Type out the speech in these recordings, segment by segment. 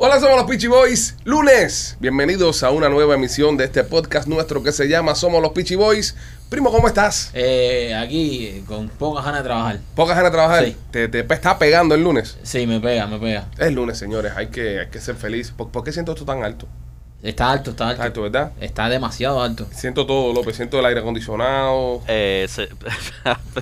Hola, somos los Peachy Boys. Lunes. Bienvenidos a una nueva emisión de este podcast nuestro que se llama Somos los Peachy Boys. Primo, ¿cómo estás? Eh, aquí eh, con pocas ganas de trabajar. Pocas ganas de trabajar. Sí. Te, te está pegando el lunes. Sí, me pega, me pega. Es lunes, señores. Hay que, hay que ser feliz. ¿Por, por qué siento esto tan alto? Está alto, está alto. Está alto, ¿verdad? Está demasiado alto. Siento todo, López. Siento el aire acondicionado. Eh, se-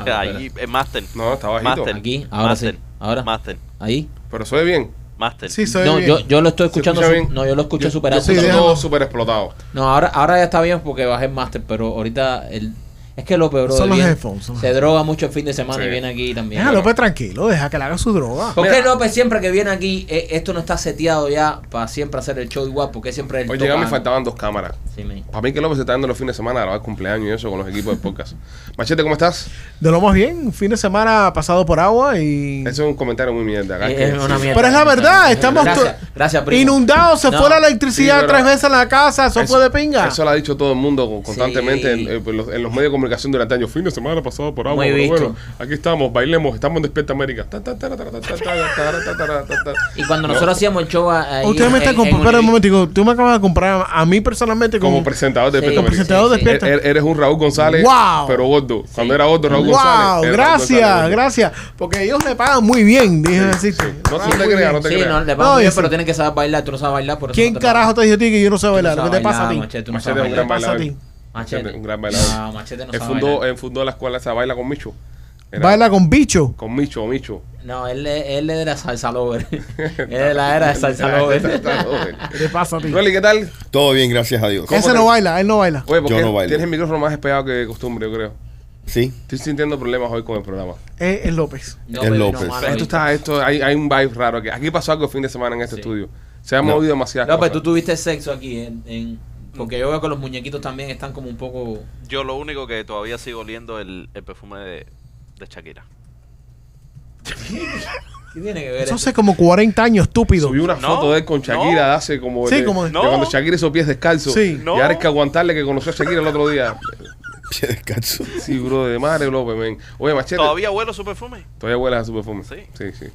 ahí, eh, Master. No, está bajito. Master. Aquí, ahora Master. sí. Ahora. Master. Ahí. Pero ve bien. Master. Sí, soy No, bien. yo, yo lo estoy escuchando. escucha su- bien? no, yo lo escucho Yo- super yo alto. todo explotado. No, ahora, ahora ya está bien porque bajé el máster, pero ahorita el, es que lo peor Son los headphones, son se droga mucho el fin de semana Sí. y viene aquí también. Deja López tranquilo, deja que le haga su droga. ¿Por qué López siempre que viene aquí, eh, esto no está seteado ya para siempre hacer el show igual? Porque siempre el Hoy llegamos y faltaban dos cámaras. Para mí que López se está dando los fines de semana a grabar cumpleaños y eso con los equipos de podcast. Machete, ¿cómo estás? De lo más bien, fin de semana pasado por agua y. Eso es un comentario muy mierda. Acá es, es una mierda. Pero es la verdad, estamos gracias, gracias, primo. inundados, se no. fue la electricidad sí, tres veces en la casa, eso, eso fue de pinga. Eso lo ha dicho todo el mundo constantemente sí. en, en, los, en, los, medios de comunicación durante años. Fin de semana pasado por agua, muy pero visto. bueno, aquí estamos, bailemos, estamos en Despierta América. y cuando nosotros hacíamos el show. Ahí, Usted me está comprando, un momentico, tú me acabas de comprar a mí personalmente como, presentador de Sí. Como presentador Sí, sí. despierta. Er- Eres un Raúl González, Wow. pero gordo. Cuando era gordo, Raúl Wow, González. Raúl gracias, González gracias. Porque ellos le pagan muy bien, dije decirte. sí. No pagan te creas, no te Sí, creas. no, le No, vamos bien, pero tienes que saber bailar. Tú no sabes bailar, por eso ¿Quién no te carajo te dijo a ti que yo no sé bailar? ¿Qué te pasa a ti? ¿Qué gran te pasa a bailador. ti? Machete. Un gran bailador. No, Machete no él, sabe fundó, bailar. él fundó la escuela esa baila con Micho. Era- Baila con bicho. Con Micho Micho. No, él, él es de la salsa lover. él es de la era de salsa lover. ¿Qué te pasa a ti? Rolly, ¿qué tal? Todo bien, gracias a Dios. ¿Cómo Ese te- no baila, él no baila. Oye, porque Yo no bailo. tienes el micrófono más despegado que de costumbre, yo creo. Sí. Estoy sintiendo problemas hoy con el programa. Es, es López. No, Es López. no, esto está, esto, hay, hay un vibe raro aquí. Aquí pasó algo el fin de semana en este Sí. estudio. Se No. movido demasiadas López, cosas. tú tuviste sexo aquí en, en- porque yo veo que los muñequitos también están como un poco Yo lo único que todavía sigo oliendo el, el perfume de, de Shakira. ¿Qué tiene que ver Eso eso? hace como 40 años, estúpido. Subió una No, foto de él con Shakira no. de hace como. Sí, de, como- de No. cuando Shakira hizo pies descalzos. Sí. Y No. ahora hay que aguantarle que conoció a Shakira el otro día. Pie descalzo. Sí, bro, de madre López, men. Oye, Machete. ¿Todavía huelo su perfume? Todavía hueles a su perfume. Sí. Sí, sí.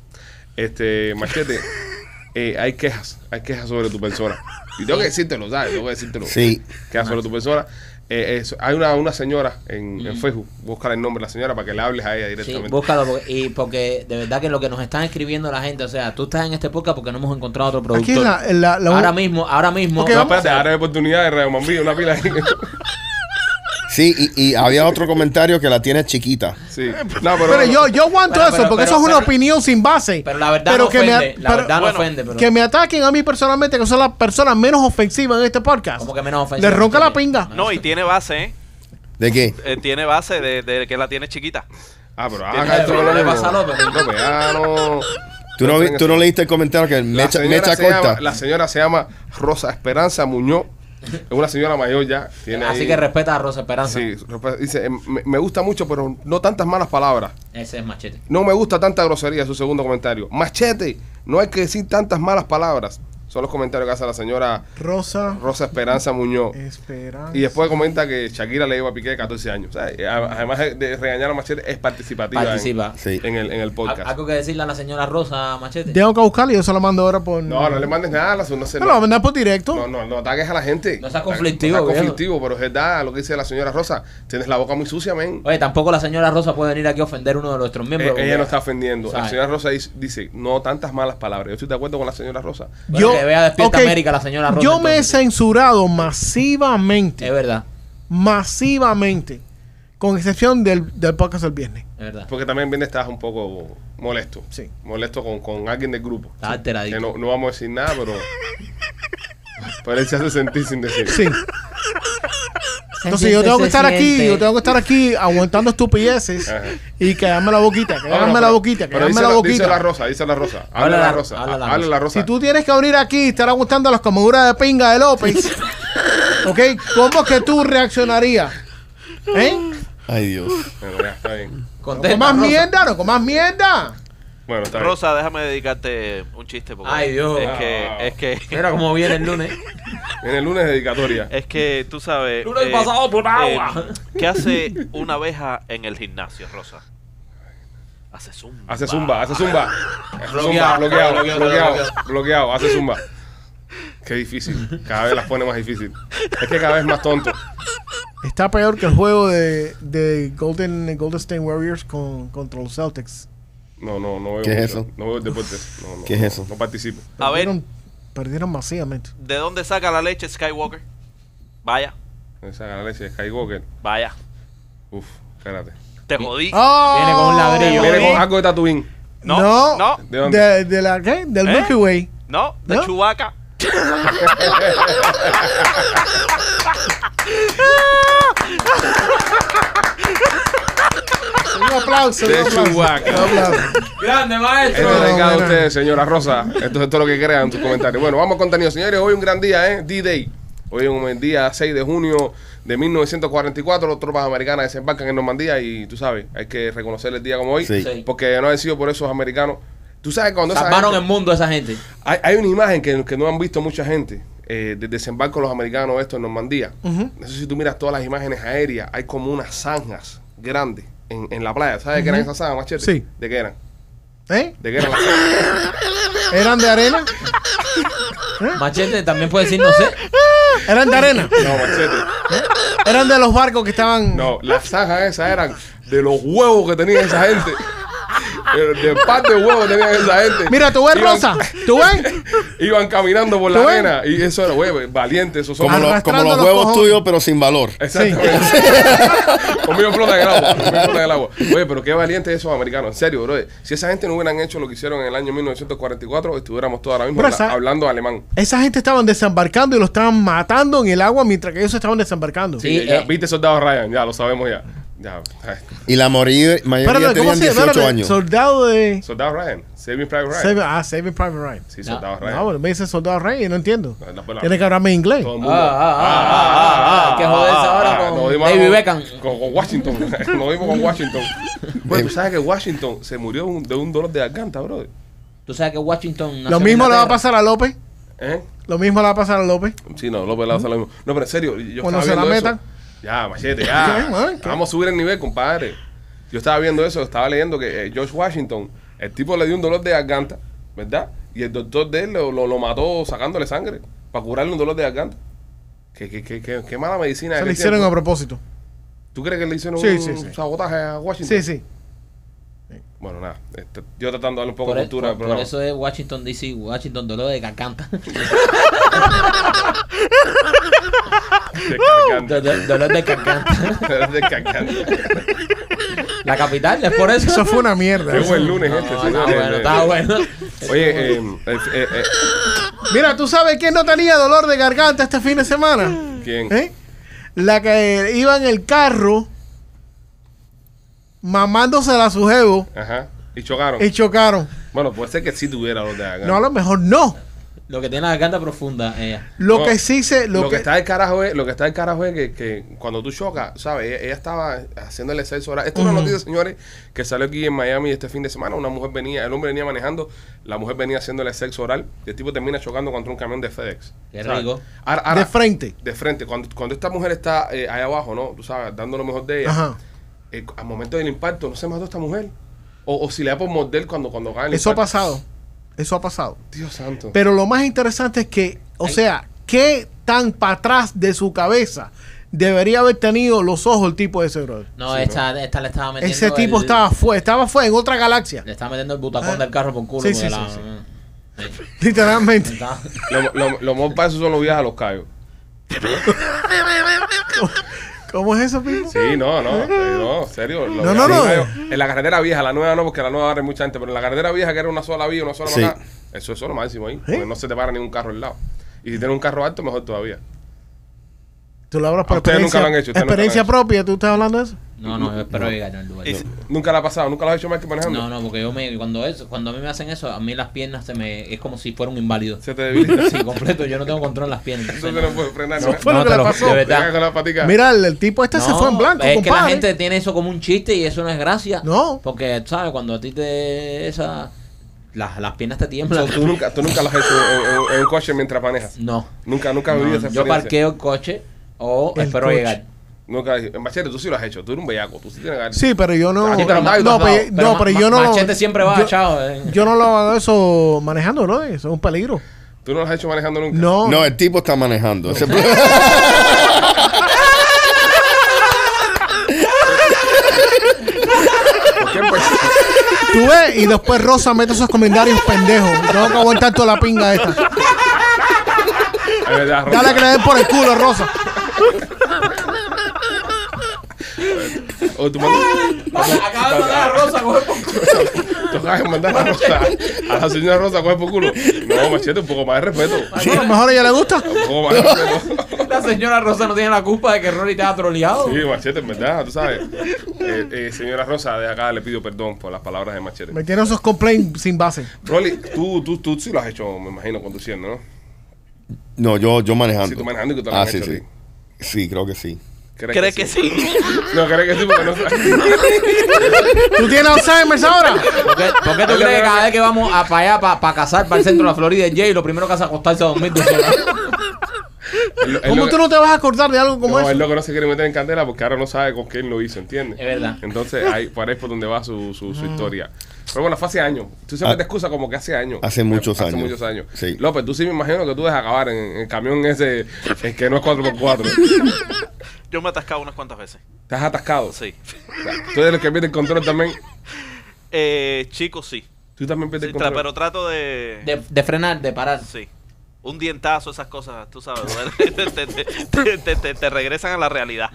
Este, Machete, eh, hay quejas, hay quejas sobre tu persona. Y tengo que decírtelo, ¿sabes? Tengo que decírtelo. Sí. Quejas sobre tu persona. Eh, es- hay una, una señora en, en Facebook, búscale el nombre de la señora para que le hables a ella Sí, directamente. búscalo porque, y porque de verdad que lo que nos están escribiendo la gente, o sea, tú estás en este podcast porque no hemos encontrado otro productor. Aquí la, la, la- ahora mismo, ahora mismo. Ok, no, vamos- espérate, ahora hay oportunidad de Radio Mambrillo, una pila ahí. Sí, y, y había otro comentario que la tiene chiquita. sí. No, pero, Pero yo, yo aguanto Pero- eso pero- porque pero- eso es una pero- opinión sin base. Pero la verdad Pero no que me ofende. a- la pero- verdad no bueno, ofende, pero. Que me ataquen a mí personalmente, que son las personas menos ofensivas en este podcast. como que menos ofensivo. Le ronca la pinga. No, y tiene base, ¿eh? ¿De qué? Eh, tiene base de, de que la tiene chiquita. Ah, pero Tiene- haga esto con le pasa a. López. Ah, no. ¿Tú no, tú no leíste el comentario que La mecha, mecha corta? llama- la señora se llama Rosa Esperanza Muñoz. Es una señora mayor ya. Tiene Así ahí- que respeta a Rosa Esperanza. Sí, dice, me, me gusta mucho, pero no tantas malas palabras. Ese es machete. No me gusta tanta grosería, su segundo comentario. Machete, no hay que decir tantas malas palabras. Son los comentarios que hace la señora Rosa Rosa Esperanza Muñoz. Esperanza. Y después comenta que Shakira le lleva a Piqué de 14 años. O sea, eh, además de regañar a Machete, es participativa en- Participa. Sí. en, el, en el podcast. ¿Algo que decirle a la señora Rosa Machete? Tengo que buscarlo y yo se lo mando ahora por. No, no le mandes nada, no, no. Me lo mandar por directo. No, no, no ataques a la gente. No seas conflictivo, No seas viejo. conflictivo, pero es verdad lo que dice la señora Rosa. Tienes la boca muy sucia, men. Oye, tampoco la señora Rosa puede venir aquí a ofender a uno de nuestros Eh, miembros. ella porque- no está ofendiendo. La señora Rosa dice, no tantas malas palabras. Yo estoy de acuerdo con la señora Rosa. Bueno, que vea Despierta ok, América, la señora Rosa, Yo me he censurado masivamente. Es verdad, masivamente. Con excepción del, del podcast del viernes. es verdad. Porque también bien estás un poco molesto. Sí. Molesto con, con alguien del grupo. Está alteradito. Que no, no vamos a decir nada, pero. pero él se hace sentir sin decir. Sí. Entonces yo tengo que estar aquí, yo tengo que estar aquí aguantando estupideces Ajá. y quedarme la boquita, No, no, quedarme la pero- boquita, pero quedarme dice la Dice boquita. la Rosa, dice la Rosa. Habla la la- Rosa. habla la Rosa. Si tú tienes que venir aquí y estar aguantando las comeduras de pinga de López, ¿ok? ¿Cómo que tú reaccionarías? ¿Eh? Ay, Dios. Bueno, ya, está bien. No comas Rosa. mierda, no comas mierda. Bueno, está bien. Rosa, déjame dedicarte un chiste porque Ay, Dios. es que Ah. es que Mira cómo viene el lunes. En el lunes dedicatoria. es que tú sabes Lunes pasado por agua. ¿Qué hace una abeja en el gimnasio, Rosa? Hace zumba. Hace zumba, hace zumba. Hace zumba, Bloqueado, bloqueado, bloqueado, bloqueado, bloqueado. bloqueado, hace zumba. Qué difícil. Cada vez las pone más difícil. Es que cada vez más tonto. Está peor que el juego de, de Golden, Golden State Warriors con, contra los Celtics. No, no, no veo ¿Qué es eso? No veo deportes. No, no, ¿Qué es no, eso? No participo. A ver. Perdieron, perdieron masivamente. ¿De dónde saca la leche Skywalker? Vaya, Esa la leche de Skywalker. vaya. Uf, espérate. Te jodí. ¡Oh! Viene con un ladrillo. Viene con algo de Tatooine. No, No. no, ¿De dónde? De, de la, ¿qué? Del ¿Eh? Milky Way. no, de ¿No? Chewbacca. Un aplauso. De un aplauso, Chewbacca. un aplauso. Grande, Esto maestro. es No, dedicado a ustedes, señora Rosa. Esto es todo lo que crean en tus comentarios. Bueno, vamos al contenido. Señores, hoy un gran día, ¿eh? D-Day. Hoy es un día 6 de junio de 1944. Las tropas americanas desembarcan en Normandía y tú sabes, hay que reconocer el día como hoy. Sí. Porque no ha sido por esos americanos. Tú sabes cuando esa Salvaron el mundo esa gente. hay, hay una imagen que, que no han visto mucha gente eh, del desembarco de los americanos esto en Normandía. No sé si tú miras todas las imágenes aéreas, hay como unas zanjas grandes en, en la playa. ¿Sabes de qué eran esas zanjas, machete? Sí. ¿De qué eran? ¿Eh? ¿De qué eran las zanjas? ¿Eran de arena? Machete también puede decir no sé. ¿Eran de arena? No, machete. ¿Eran de los barcos que estaban...? No, las zanjas esas eran de los huevos que tenía esa gente. De, de par de huevos que tenía esa gente. Mira, tú ves Iban- Rosa. ¿Tú ves? Iban caminando por la arena y eso era, güey, valiente, esos son. Como, los- como los los huevos cojones. tuyos, pero sin valor. Exactamente. Conmigo flota en el agua. Conmigo el agua. Oye, pero qué valientes esos americanos. En serio, bro. Si esa gente no hubieran hecho lo que hicieron en el año 1944, estuviéramos todos ahora mismo hablando alemán. Esa gente estaban desembarcando y lo estaban matando en el agua mientras que ellos estaban desembarcando. Sí. ya, eh. Viste soldado Ryan, ya lo sabemos ya. Ya. Y la morir- mayoría ¿cómo tenían se 18 llama? años. Soldado de... Soldado Ryan. Saving Private Ryan. Saving, ah, Saving Private Ryan. Sí, No, soldado Ryan. No, bueno, me dice soldado Ryan y no entiendo. No, no, pero- Tiene que hablarme inglés. Todo el Ah, mundo. ah, ah, ah, ah, ah, que joderse ahora con David Beckham. Con, con Washington. Nos dimos con Washington. Bueno, tú sabes que Washington se murió de un- de un dolor de garganta, bro. Tú sabes que Washington. Lo en mismo le va a pasar a López. ¿Eh? Lo mismo le va a pasar a López. Sí, no, López le va a hacer lo mismo. No, pero en serio, yo Cuando se la metan. Ya, machete, ¿Qué, ya. man? ¿Qué? Vamos a subir el nivel, compadre. Yo estaba viendo eso, estaba leyendo que eh, George Washington, el tipo le dio un dolor de garganta, ¿verdad? Y el doctor de él lo, lo, lo mató sacándole sangre para curarle un dolor de garganta. Qué, qué, qué, qué, qué mala medicina. Se aquel hicieron a propósito. ¿Tú crees que le hicieron Sí, un sí, sí. sabotaje a Washington? Sí, sí. Bueno, nada. este, yo tratando de darle un poco Por, de e- cultura al por- eso es Washington DC, Washington dolor de garganta. De garganta. Do- do- dolor de garganta. de garganta. La capital, es por eso. Eso fue una mierda. Qué buen lunes No, este, no, está bueno, está bueno. Oye, eh, eh, eh, eh, Mira, ¿tú sabes quién no tenía dolor de garganta este fin de semana? ¿quién? ¿Eh? La que iba en el carro mamándosela a su jevo Ajá. Y chocaron. y chocaron. Bueno, puede ser que sí tuviera los de garganta. No, a lo mejor no. Lo que tiene la garganta profunda, ella. Lo No, que sí se... Lo, Lo, que, que, está del carajo es, lo que está del carajo es que, que cuando tú chocas, ¿sabes? Ella, ella estaba haciéndole sexo oral. Esto es una Ujú. noticia, señores, que salió aquí en Miami este fin de semana. Una mujer venía, el hombre venía manejando, la mujer venía haciéndole sexo oral y el tipo termina chocando contra un camión de FedEx. Qué rico. Ahora- ahora- de frente. De frente. Cuando, cuando esta mujer está eh, ahí abajo, ¿no? Tú sabes, dando lo mejor de ella. Ajá. Eh, al momento del impacto, ¿no se mató esta mujer? O, o si le da por morder cuando, cuando cae el Eso ha pasado. Eso ha pasado. Dios santo. Pero lo más interesante es que, o Ay. sea, ¿qué tan para atrás de su cabeza debería haber tenido los ojos el tipo de ese brother? No, Sí, esta, esta le estaba metiendo. Ese tipo el- estaba fuera, estaba fuera en otra galaxia. Le estaba metiendo el butacón Ah. del carro por culo. Sí, sí, la- sí, Sí. Literalmente. Lo, lo, lo más para eso son los viajes a los callos. ¿Cómo es eso, Pipo? Sí, no, no, eh, no, serio. No, no, no. En la carretera vieja, la nueva no, porque la nueva ahora hay mucha gente, pero en la carretera vieja que era una sola vía, una sola Sí. bajada, eso, es lo máximo ahí. Porque no se te para ningún carro al lado. Y si tienes un carro alto, mejor todavía. Tú lo hablas por experiencia, nunca lo han hecho, ustedes nunca lo han experiencia hecho. propia. ¿Tú estás hablando de eso? No, no, yo espero llegar al lugar. Y si- nunca la ha pasado, nunca lo has hecho más que manejando. No, no, porque yo me, cuando eso, cuando a mí me hacen eso, a mí las piernas se me, es como si fuera un inválido. Se te debilita. Sí, completo, yo no tengo control en las piernas. Entonces no puedes frenar. No ¿no? fue lo que te le pasó. De Te verdad. cagas con la patica. Mira, el, el tipo este se No, fue en blanco, Es que la compadre. gente tiene eso como un chiste y eso no es gracia. No. Porque, ¿sabes? Cuando a ti te. Esa, las, las piernas te tiemblan. tú, nunca, tú nunca lo has hecho en, en- en un coche mientras manejas. No. Nunca, nunca has No, vivido esa yo experiencia. parqueo el coche o El espero coche. llegar. Nunca Machete, tú sí lo has hecho. Tú eres un bellaco. Tú sí tienes que Sí, pero yo no. Aquí te lo no, tú has pero, no, pero ma- yo no. Machete siempre va yo, echado. eh. Yo no lo hago eso manejando, bro. Eso es un peligro. Tú no lo has hecho manejando nunca. No. No, el tipo está manejando. Ese- ¿Por qué? Pues, Tú ves, y después Rosa mete esos comentarios pendejos. Tengo que aguantar toda la pinga esta. es verdad, Rosa. Dale que le den por el culo, Rosa. O tú mandas- Acaba de mandar a Rosa, coge por culo. tú acabas de mandar a Rosa. A la señora Rosa a coger por culo. No, Machete, un poco más de respeto. A lo mejor a ella le gusta. Un poco más de respeto. La señora Rosa no tiene la culpa de que Rory te ha troleado. Sí, Machete, en verdad, tú sabes. Eh, eh, señora Rosa, de acá le pido perdón por las palabras de Machete. Me tienen esos complaints sin base. Rolly, tú, tú, tú sí lo has hecho, me imagino, conduciendo, ¿no? No, yo, yo manejando. Sí, tú manejando y que te lo Ah, sí, hecho a sí. Sí, creo que sí. ¿Crees que sí? No, crees que sí porque no ¿Tú tienes Alzheimer ahora? ¿Por qué, por qué tú crees que cada vez que vamos a, para allá, para, cazar, para el centro de la Florida, el Jay, lo primero que hace es acostarse a dormir dos horas? Él- él ¿Cómo tú no te vas a acordar de algo como no, eso? él lo que no se quiere meter en candela porque ahora no sabe con quién lo hizo, ¿entiendes? Es verdad. Entonces, ahí, por ahí es por donde va su, su, su historia. Pero bueno, fue hace años. Tú siempre Ah. te excusas como que hace años. Hace muchos hace años. muchos años. Sí. López, tú sí me imagino que tú dejas acabar en, en el camión ese, el que no es 4x4. Yo me he atascado unas cuantas veces. Te has atascado. Sí. O sea, Tú eres el que pierde el control también. Eh, chicos, sí. Tú también pierdes Sí, el control. pero trato de... De, de frenar, de parar. Sí. Un dientazo, esas cosas, tú sabes. te, te- te- te- te- te- te regresan a la realidad.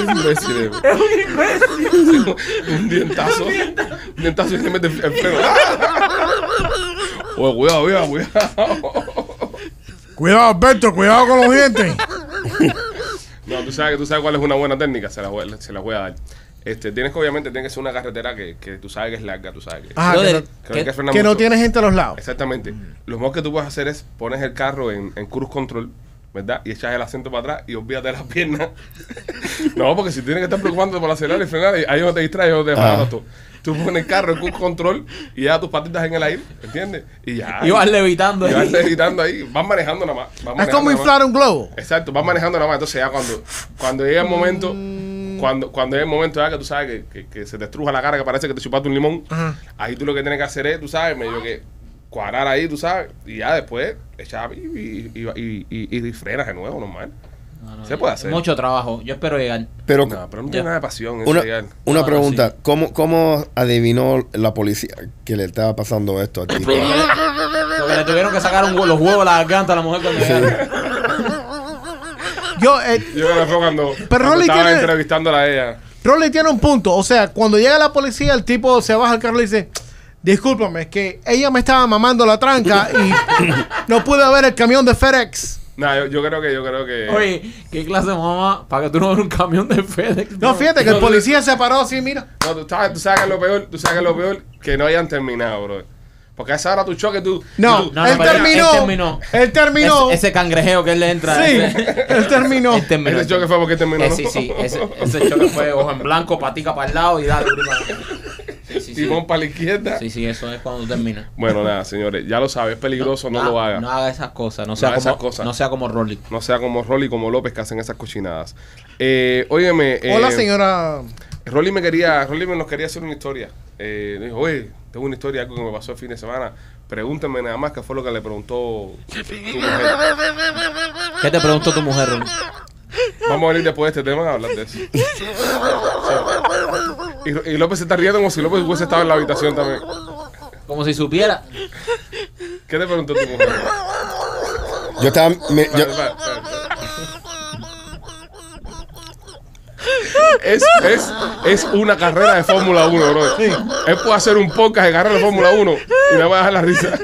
imbécil. eh. un dientazo. Un dientazo y se mete el freno. Oye, cuidado, cuidado, cuidado. Cuidado, Alberto, cuidado con los dientes. No, tú sabes que tú sabes cuál es una buena técnica, se la voy, se la voy a dar. Este, tienes que obviamente tiene que ser una carretera que, que tú sabes que es larga, tú sabes que, Ah, que no, que no que que no tiene gente a los lados. Exactamente. Lo mejor que tú puedes hacer es pones el carro en, en cruise control, ¿verdad? Y echas el asiento para atrás y olvídate de las piernas. no, porque si tienes que estar preocupándote por acelerar y frenar, ahí no te distraes o te Ah. paras tú. Pones el carro en cruise control y ya tus patitas en el aire, ¿entiendes? Y ya. Y vas levitando. y vas levitando ahí, vas manejando nada más. vas Es como inflar un globo. Exacto, vas manejando nada más. Entonces ya cuando, cuando llega el momento, cuando, cuando llega el momento ya que tú sabes que, que, que se te estruja la cara, que parece que te chupaste un limón, Ajá. ahí tú lo que tienes que hacer es, tú sabes, medio que cuadrar ahí, tú sabes, y ya después echar y, y, y, y, y- y frenas de nuevo, normal. Se puede hacer. Mucho trabajo. Yo espero llegar. Pero No, pero no tiene nada de pasión. una, una No, pregunta, ¿cómo, ¿cómo adivinó la policía que le estaba pasando esto a ti? Porque le tuvieron que sacar un los huevos a la garganta a la mujer cuando llegaron. Yo, eh, Yo creo que fue cuando, cuando Rolly estaba tiene- entrevistándola a ella. Rolly tiene un punto. O sea, cuando llega la policía, el tipo se baja al carro y dice: Discúlpame, es que ella me estaba mamando la tranca y no pude ver el camión de FedEx. No, yo, yo creo que, yo creo que. Oye, ¿qué clase de mamá para que tú no veas un camión de FedEx? No, fíjate que el policía se paró así, mira. No, tú sabes, tú sabes que es lo peor, tú sabes que es lo peor que no hayan terminado, bro. Porque a esa hora tu choque, tú. No, tú- No, no, él, pero terminó, él terminó. Él terminó. Ese, ese cangrejeo que él le entra. sí, ese- él terminó. él terminó. Ese choque fue porque terminó. Eh, ¿no? sí, sí, ese, ese choque fue ojo en blanco, patica para el lado y dale. Sí, sí, sí. Timón para la izquierda. Sí, sí, eso es cuando tú terminas. Bueno, nada, señores, ya lo sabes, es peligroso, no, lo haga. No No, haga esas cosas. No sea, haga como, esas cosas. no sea como Rolly. sea como Rolly como López que hacen esas cochinadas. Eh, óyeme. eh, Hola, señora. Rolly me quería, Rolly me nos quería hacer una historia. Eh, dijo, oye, tengo una historia, algo que me pasó el fin de semana. Pregúntame nada más qué fue lo que le preguntó tu mujer. ¿Qué te preguntó tu mujer, Rolly? Vamos a venir después de este tema a hablar de eso. Sí. Y, y López se está riendo como si López hubiese estado en la habitación también. Como si supiera. ¿Qué te preguntó tu mujer? Yo estaba... me- yo-. Es, es, es una carrera de Fórmula 1, bro. Él puede hacer un podcast de carrera de Fórmula 1 y no va a dejar la risa.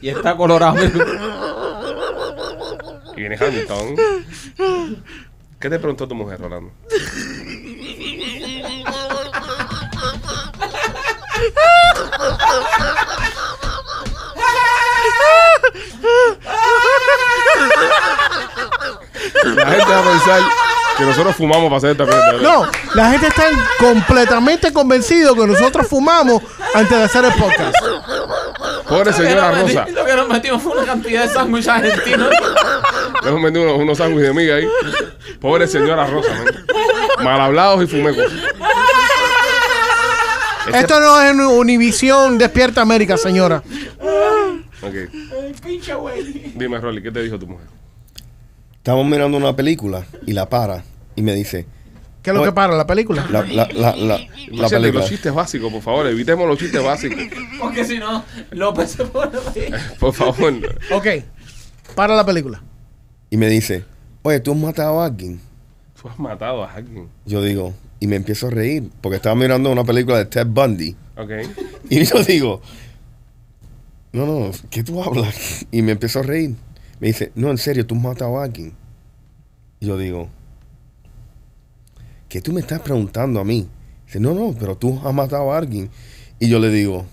Y está colorado. Y viene Hamilton. ¿Qué te preguntó tu mujer, Rolando? La gente va a pensar que nosotros fumamos para hacer esta. ¿verdad? No, la gente está completamente convencido que nosotros fumamos antes de hacer el podcast. Pobre señora Rosa. Lo que nos metimos fue una cantidad de sándwiches argentinos. Le hemos metido unos, unos sándwiches de miga ahí. Pobre señora Rosa, man. Mal hablados y fumecos. Este- Esto no es Univisión Despierta América, señora. Ok. Dime, Rolly, ¿qué te dijo tu mujer? Estamos mirando una película y la para y me dice, ¿Qué es lo que para la película? la, la, la, la, la película. los chistes básicos, por favor. Evitemos los chistes básicos. Porque si no, López se pone así. Por favor. Ok, para la película. Y me dice, oye, ¿tú has matado a alguien? Tú has matado a alguien. Yo digo, y me empiezo a reír, porque estaba mirando una película de Ted Bundy. Y yo digo, no, no, ¿qué tú hablas? Y me empezó a reír. Me dice, no, en serio, tú has matado a alguien. Y yo digo, ¿qué tú me estás preguntando a mí? Dice, no, no, pero tú has matado a alguien. Y yo le digo,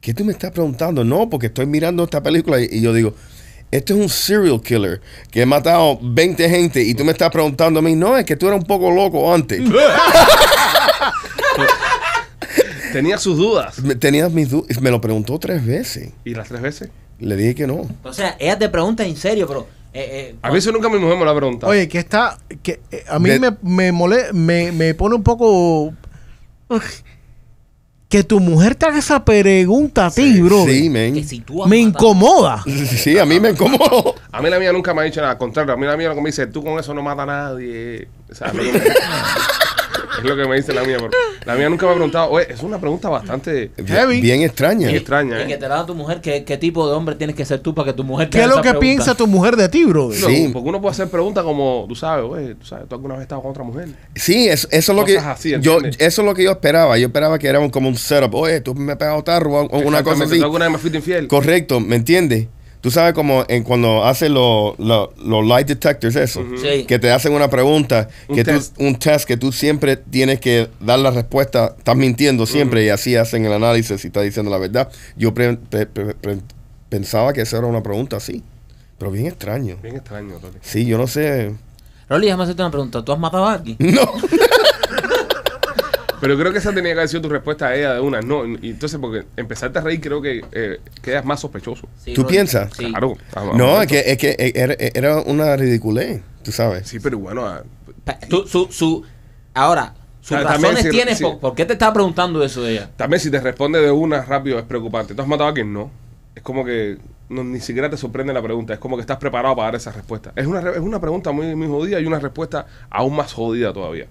¿qué tú me estás preguntando? No, porque estoy mirando esta película y yo digo, este es un serial killer que ha matado 20 gente y tú me estás preguntando a mí, no, es que tú eras un poco loco antes. Tenía sus dudas. Tenías mis dudas. Me lo preguntó tres veces. ¿Y las tres veces? Le dije que no. O sea, ella te pregunta en serio, pero. Eh, eh, A mí eso nunca mi mujer me lo ha preguntado. Oye, que está. que eh, A mí De- me, me, mole- me, me pone un poco. Que tu mujer te haga esa pregunta a ti, bro. Sí, men. que si tú Me incomoda. Sí, a mí me incomodó. A mí la mía nunca me ha dicho nada. Al contrario, a mí la mía lo que me dice, tú con eso no mata a nadie. O sea, es lo que me, que dice la mía. la mía nunca me ha preguntado. Oye, es una pregunta bastante Heavy. Bien extraña. extraña, Y que ¿eh? te la da tu mujer, ¿qué, qué tipo de hombre tienes que ser tú para que tu mujer te ¿Qué es lo que pregunta? piensa tu mujer de ti, bro? No, Sí. Porque uno puede hacer preguntas como, tú sabes, oye, tú sabes, tú alguna vez has estado con otra mujer. Sí, eso, eso es lo que así, yo eso es lo que yo esperaba. Yo esperaba que era un- como un setup. Oye, tú me has pegado tarro o una cosa así. ¿Tú alguna vez me fuiste infiel? Correcto, ¿me entiendes? Tú sabes como en cuando hacen los los- los light detectors eso, Sí. que te hacen una pregunta, Un que test. tú un test que tú siempre tienes que dar la respuesta, estás mintiendo siempre y así hacen el análisis si estás diciendo la verdad. Yo pre- pre- pre- pre- pensaba que esa era una pregunta así, pero bien extraño. Bien extraño, Rolly. Sí, yo no sé. Rolly, déjame hacerte una pregunta. ¿Tú has matado a alguien? No. Pero creo que esa tenía que haber sido tu respuesta a ella de una, no. Y entonces, porque empezarte a reír creo que eh, quedas más sospechoso. Sí, ¿Tú piensas? Sí. Claro. No, es que, es que era, era una ridiculez, tú sabes. Sí, pero bueno, ah, Tú, su, su, ahora, sus razones si- tienes. si- por, por qué te está preguntando eso de ella? también si te responde de una rápido es preocupante. ¿Tú has matado a alguien? No. Es como que no, ni siquiera te sorprende la pregunta. Es como que estás preparado para dar esa respuesta. Es una, re- es una pregunta muy, muy jodida y una respuesta aún más jodida todavía.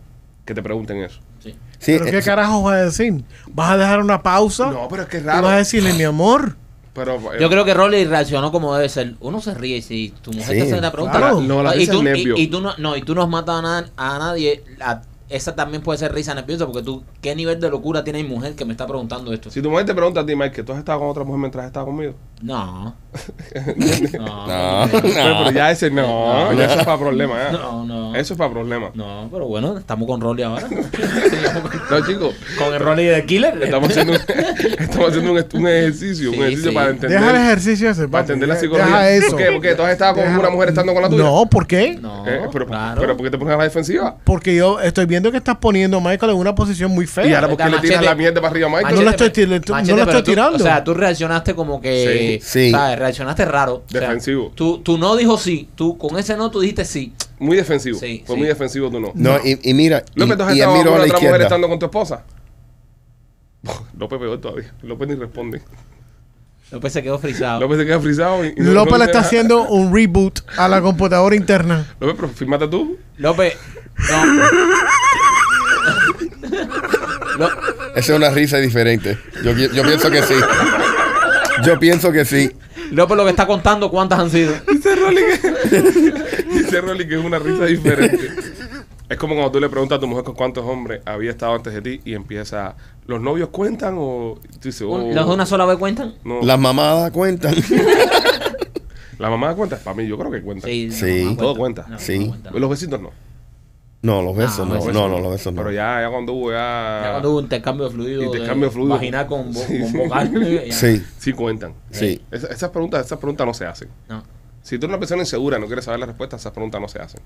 Que te pregunten eso. Sí. Sí, ¿Pero qué carajo vas a decir? ¿Vas a dejar una pausa? No, pero es que es ¿Y raro. vas a decirle, mi amor? Pero, eh, Yo creo que Rolly reaccionó como debe ser. Uno se ríe si tu mujer Sí, te hace la pregunta. claro. No, la y, risa tú, y, y tú no, no, y tú no has matado a, na- a nadie. esa también puede ser risa nerviosa porque tú, ¿qué nivel de locura tiene mi mujer que me está preguntando esto? Si tu mujer te pregunta a ti, Mike, que tú has estado con otra mujer mientras has estado conmigo. No. No, no. Pero, pero ya ese no, No. ya eso es para problema. ¿eh? No, no. Eso es para problema. No, pero bueno, estamos con Rolly ahora. No, chicos, con el Rolly de Killer. estamos haciendo un, estamos haciendo un, ejercicio, Sí, un ejercicio sí. para entender. Deja el ejercicio ese, para entender la psicología. Deja eso. ¿Por qué? Porque tú has estado con Deja- una mujer estando con la tuya. No, ¿por qué? No, Eh, pero, claro. pero ¿por qué te pones a la defensiva? Porque yo estoy viendo que estás poniendo a Michael en una posición muy fea. Y ahora, ¿por qué le tiras Machete. la mierda para arriba a Michael? No la Machete, estoy pero- tir- no Machete, la estoy tú- tirando. O sea, tú reaccionaste como que. Sí. Sí. ¿Sabes? Reaccionaste raro. O sea, Defensivo. tú, tú no dijo sí. Tú con ese no tú dijiste sí. Muy defensivo. Sí, Fue sí. muy defensivo tú no. No, y, y mira, y, López, ¿tú has y estado con otra mujer estando con tu esposa? López peor todavía. López ni responde. López se quedó frisado. López se queda frisado. Y, López no le está nada. haciendo un reboot a la computadora interna. López, pero fírmate tú. López. No. Esa es una risa diferente. Yo pienso que sí. Yo pienso que sí. López lo que está contando cuántas han sido. Dice Rolly que, dice Rolly que es una risa diferente. Es como cuando tú le preguntas a tu mujer con cuántos hombres había estado antes de ti y empieza, ¿los novios cuentan o tú dices, oh, ¿Los de una sola vez cuentan? no, Las mamadas cuentan. la mamá cuenta? Para mí yo creo que cuenta. Sí. Sí. no, Todo cuenta. No, Sí. no cuenta. Los besitos no. No, los besos Ah, no. besos No, no, los besos no. Pero ya, ya cuando hubo ya... Ya cuando hubo intercambio de fluido. Intercambio de fluido. Vaginal con, vo- Sí, con sí. vocal. ya. Sí, Sí cuentan. sí. Esa- esas, preguntas, esas preguntas no se hacen. No. Si tú eres una persona insegura y no quieres saber la respuesta, esas preguntas no se hacen.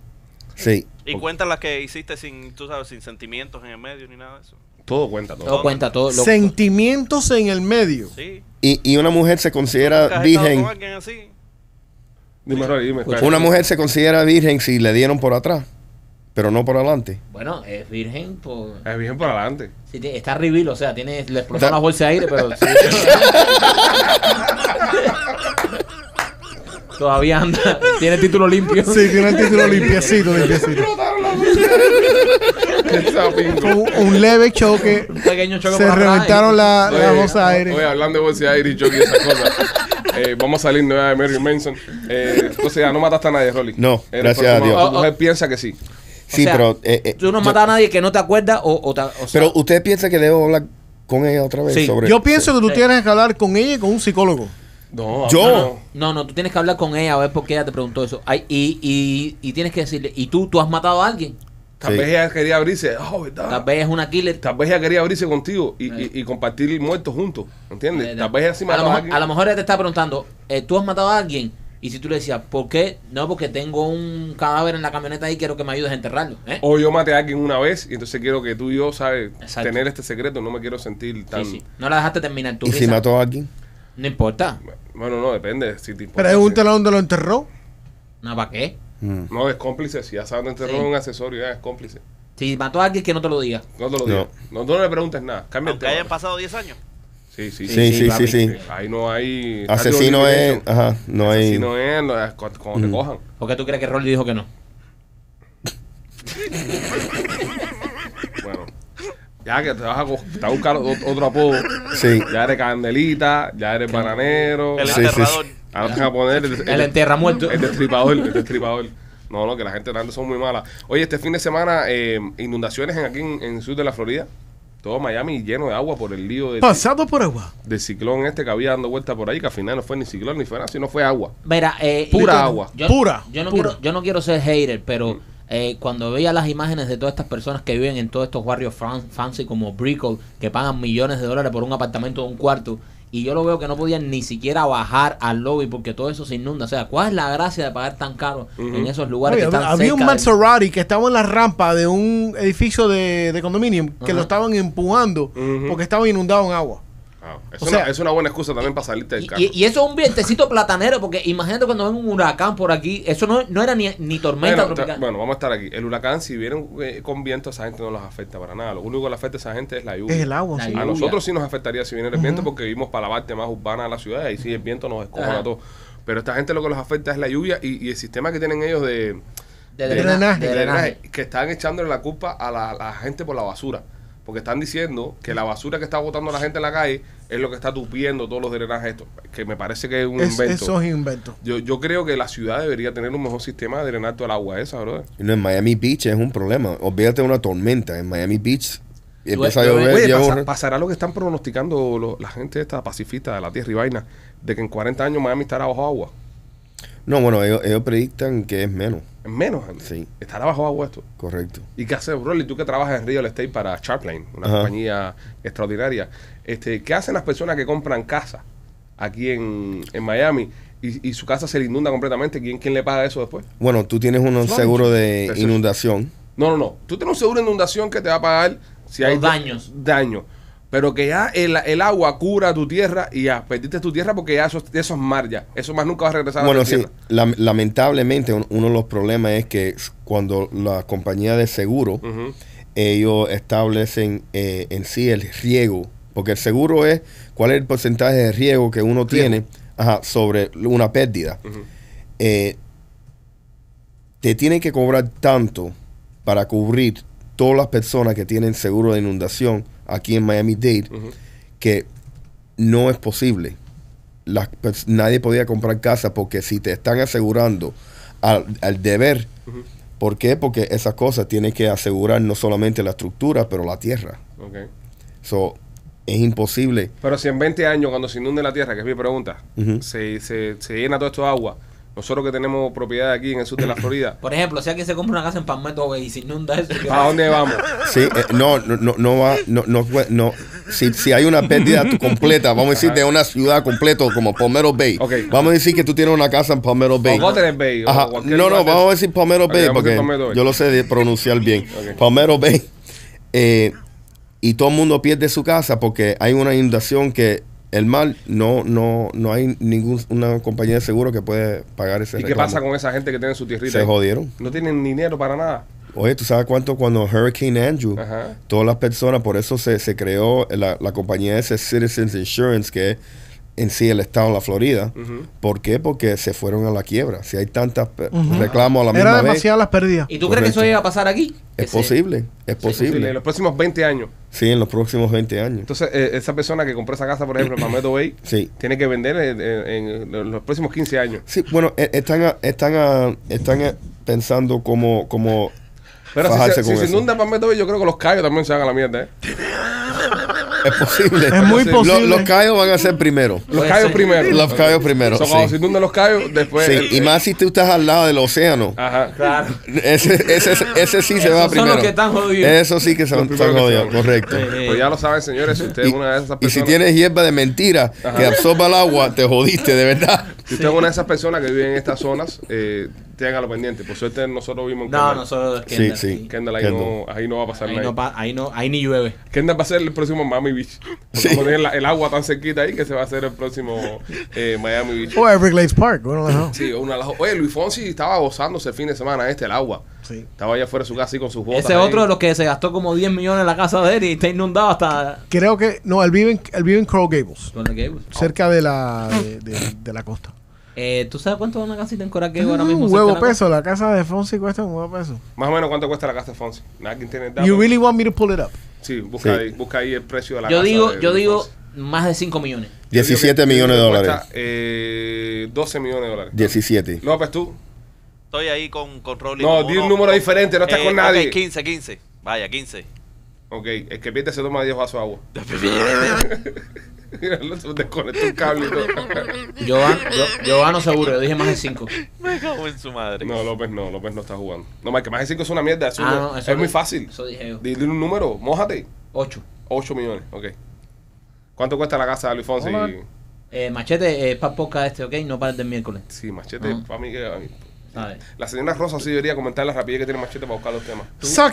Sí. Y cuentan las que hiciste sin, tú sabes, sin sentimientos en el medio ni nada de eso. Todo cuenta, todo. Todo cuenta, todo. lo- Sentimientos en el medio. Sí. Y, y una mujer se ¿Nunca considera virgen. con alguien así? Dime, Rolly, dime. Una mujer se considera virgen si le dieron por atrás, pero no por adelante. Bueno, es virgen, pues. Es bien por adelante. sí, está reveal, o sea, tiene, le explotó la bolsa de aire, pero. sí. Todavía anda, tiene título limpio. Sí, tiene el título limpiecito, limpiecito. Con un- un leve choque. Un pequeño choque Se por atrás reventaron la, la Oye, bolsa de aire. Oye, hablando de bolsa de aire y choque y esas cosas. eh, vamos a salir nueva de Mary Manson. Eh, entonces ya no mataste a nadie, Rolly. No, Eres gracias a. Dios. Tu mujer piensa que sí. Sí, sea, pero. eh, eh, Tú no has yo- matado a nadie que no te acuerdas o, o, te- o sea, pero usted piensa que debo hablar con ella otra vez Sí. sobre. Yo pienso que tú Sí. tienes que hablar con ella y con un psicólogo. No, Yo. no. No, no, tú tienes que hablar con ella a ver por qué ella te preguntó eso. Ay, y, y, y tienes que decirle, ¿y tú, tú has matado a alguien? Tal Sí. vez ella quería abrirse. Oh, ¿verdad? Tal vez es una killer. Tal vez ella quería abrirse contigo y, Eh. y, y compartir muertos juntos. ¿Entiendes? Eh, Tal vez ella sí a, mató lo a, mejor, alguien. a lo mejor ella te está preguntando, eh, ¿tú has matado a alguien? Y si tú le decías, ¿por qué? No, porque tengo un cadáver en la camioneta y quiero que me ayudes a enterrarlo. ¿eh? O yo maté a alguien una vez y entonces quiero que tú y yo, ¿sabes? Exacto. Tener este secreto. No me quiero sentir tan... Sí, sí. No la dejaste terminar tú. ¿Y si mató a alguien? No importa. Bueno, no, depende. Si te importa, Pregúntale dónde lo enterró. No, ¿para qué? Mm. No, es cómplice. Si ya sabes dónde enterró Sí. un accesorio, ya es cómplice. Si mató a alguien que no te lo diga. No te lo No. digo. No, no le preguntes nada. Cambia el Aunque hayan pasado 10 años. Sí, sí, Sí, sí, sí, papi. sí. Ahí no hay... Asesino es. Ajá, no hay. Asesino es cuando te cojan. ¿Por qué tú crees que Rolly dijo que no? Bueno. Ya que te vas a, co- te vas a buscar otro apodo. Sí. Ya eres candelita, ya eres bananero. El Sí, sí, enterrador. Ahora te vas a poner el, El entierra muerto. El destripador, el destripador. No, no, que la gente grande son muy malas. Oye, este fin de semana, eh, inundaciones en, aquí en, en el sur de la Florida. Todo Miami lleno de agua por el lío del, Pasado por agua. del ciclón este que había dando vuelta por ahí, que al final no fue ni ciclón ni fue nada, sino fue agua. Mira, eh, Pura yo- agua. yo- Pura, Yo no, pura. Quiero, yo no quiero ser hater, pero eh, cuando veía las imágenes de todas estas personas que viven en todos estos barrios fan- fancy como Brickell, que pagan millones de dólares por un apartamento de un cuarto, y yo lo veo que no podían ni siquiera bajar al lobby porque todo eso se inunda. O sea, ¿cuál es la gracia de pagar tan caro en esos lugares Oye, que están había un del- Maserati que estaba en la rampa de un edificio de, de condominio que lo estaban empujando porque estaba inundado en agua. Es, O una, sea- es una buena excusa también para salirte del Y, carro. y- y eso es un vientecito platanero, porque imagínate cuando ven un huracán por aquí, eso no, no era ni, ni tormenta bueno, ta- tropical. bueno, vamos a estar aquí. El huracán, si viene eh, con viento, a esa gente no los afecta para nada. Lo único que le afecta a esa gente es la lluvia. Es el agua, sí. A nosotros sí nos afectaría si viene el viento porque vivimos para la parte más urbana de la ciudad y ahí sí el viento nos escoja Ajá. a todos. Pero a esta gente lo que les afecta es la lluvia y, y el sistema que tienen ellos de, de de drenaje. drenaje. de drenaje. que están echándole la culpa a la, a la gente por la basura. Porque están diciendo que la basura que está botando la gente en la calle es lo que está tupiendo todos los drenajes estos. Que me parece que es un Es- invento. eso es invento. Yo, yo creo que la ciudad debería tener un mejor sistema de drenar todo el agua esa, brother. Y no, en Miami Beach es un problema. Olvídate de una tormenta. En Miami Beach empieza a yo- llover. Oye, pasa- pasará lo que están pronosticando lo- la gente esta pacifista de la tierra y vaina, de que en 40 años Miami estará bajo agua. No, bueno, ellos, ellos predictan que es menos. En menos, gente. Sí. Estará bajo agua esto. Correcto. ¿Y qué haces, Rolly? Tú que trabajas en Real Estate para Sharplane, una Ajá. compañía extraordinaria. Este, ¿Qué hacen las personas que compran casa aquí en, en Miami y, y su casa se le inunda completamente? ¿Quién, ¿Quién le paga eso después? Bueno, tú tienes un seguro de inundación. No, no, no. Tú tienes un seguro de inundación que te va a pagar si Los hay daños. Daño. Pero que ya el, el agua cura tu tierra y ya perdiste tu tierra porque ya eso, eso es mar ya. Eso más nunca va a regresar a Bueno, tu sí, tierra. lam- lamentablemente un- uno de los problemas es que cuando la compañía de seguro, Ujú. ellos establecen eh, en sí el riego, porque el seguro es cuál es el porcentaje de riego que uno tiene ajá, sobre una pérdida. Eh, te tienen que cobrar tanto para cubrir todas las personas que tienen seguro de inundación aquí en Miami-Dade Ujú. que no es posible. Nadie podía comprar casa porque si te están asegurando al, al deber. ¿por qué? Porque esas cosas tienen que asegurar no solamente la estructura, pero la tierra. Ok. So, es imposible. Pero si en 20 años, cuando se inunde la tierra, que es mi pregunta, se, se, se llena todo esto de agua, nosotros que tenemos propiedad aquí en el sur de la Florida, Por ejemplo, si alguien se compra una casa en Palmetto Bay y se inunda eso, ¿qué ¿a dónde vamos? Sí, eh, no, no, no, no va, no, no, no. Si, si hay una pérdida completa, vamos a decir de una ciudad completa como Palmetto Bay. Ok. Vamos a decir que tú tienes una casa en Palmetto Bay. O Bay, o Ajá. No, no, vamos a decir Palmetto Bay porque decir Palmetto Bay. yo lo sé de pronunciar bien. Ok. Palmetto Bay. eh, y todo el mundo pierde su casa porque hay una inundación que el mal no no no hay ninguna compañía de seguro que puede pagar ese ¿Y qué pasa con esa gente que tiene su tierrita? Se jodieron. No tienen dinero para nada. Oye, ¿tú sabes cuánto cuando Hurricane Andrew, Ajá. todas las personas, por eso se, se creó la, la compañía ese Citizens Insurance, que es en sí el estado de la Florida. ¿Por qué? Porque se fueron a la quiebra. Si hay tantos Ujú. reclamos a la Era misma vez, demasiadas las pérdidas. ¿Y tú crees que eso iba a pasar aquí? es posible, es Sí, posible. en los próximos 20 años. Sí, en los próximos 20 años. Entonces, eh, esa persona que compró esa casa, por ejemplo, en Palmetto Bay, Sí. tiene que vender en, en- en los próximos 15 años. Sí, bueno, e- están, a- están, a- están a- pensando cómo, cómo Pero si se, si se inunda Palmetto Bay, yo creo que los callos también se van a la mierda, ¿eh? Es posible. Es muy posible. los callos van a ser primero. Los ser. primero. Los callos primero. So, cuando sí. se inundan los callos, después... Sí, el- y más si tú estás al lado del océano. Ajá. Claro. Ese, ese, ese sí se va son primero. los que están jodidos. Eso sí que Los son, son que jodidos, se correcto. Eh, Pues ya lo saben, señores, si usted es una de esas Y si personas... tienes hierba de mentira que absorba el agua, te jodiste, de verdad. Si usted es una de esas personas que vive en estas zonas, eh, téngalo pendiente. Por suerte nosotros vivimos en No, Kendall. nosotros Sí, Kendall, sí. Kendall ahí, Kendall. No, ahí no va a pasar Ahí nada. no, pa- ahí no, ahí ni llueve. Kendall va a ser el próximo Miami Beach. Sí. La- el agua tan cerquita ahí que se va a hacer el próximo eh, Miami Beach. O Everglades Park. Bueno, no. Sí, una de las- Oye, Luis Fonsi estaba gozándose el fin de semana este, el agua. Sí. Estaba allá afuera de su casa así con sus botas. Ese ahí. otro de los que se gastó como 10 millones en la casa de él y está inundado hasta... Creo que. No, él vive en, él vive en Coral Gables. ¿Dónde que iba? Cerca de la, de, de- de la costa. Eh, ¿Tú sabes cuánto es una casita en Gables ahora un mismo? cerca huevo de peso. La casa de Fonsi cuesta un huevo peso. Más o menos cuánto cuesta la casa de Fonsi. ¿Alguien tiene el dato? You really want me to pull it up? Sí, busca, Sí. Ahí, busca ahí el precio de la Yo casa. digo, de yo Luis digo Fonsi. más de 5 millones. Yo digo 17 que- millones de dólares. cuesta, eh, 12 millones de dólares. 17. López, tú. Estoy ahí con, con Rolly. No, con di un número diferente, no estás Eh, con nadie. ok, 15, 15. Vaya, 15. Ok, el que pierde se toma 10 vasos de agua. Desconectó un cable y todo. Yo, gan- yo, seguro, yo dije más de 5. Me cago en su madre. No, López no, López no está jugando. No, más que más de 5 es una mierda. eso Ah, no- eso es muy fácil. Eso dije yo. Dile un número, mójate. 8. 8 millones, ok. ¿Cuánto cuesta la casa de Luis Fonsi? Eh, machete, eh, para poca este, ¿ok? No para el del miércoles. Sí, machete, para mí que... a mí- ¿Sabes? La señora Rosa sí debería comentar la rapidez que tiene machete para buscar los temas.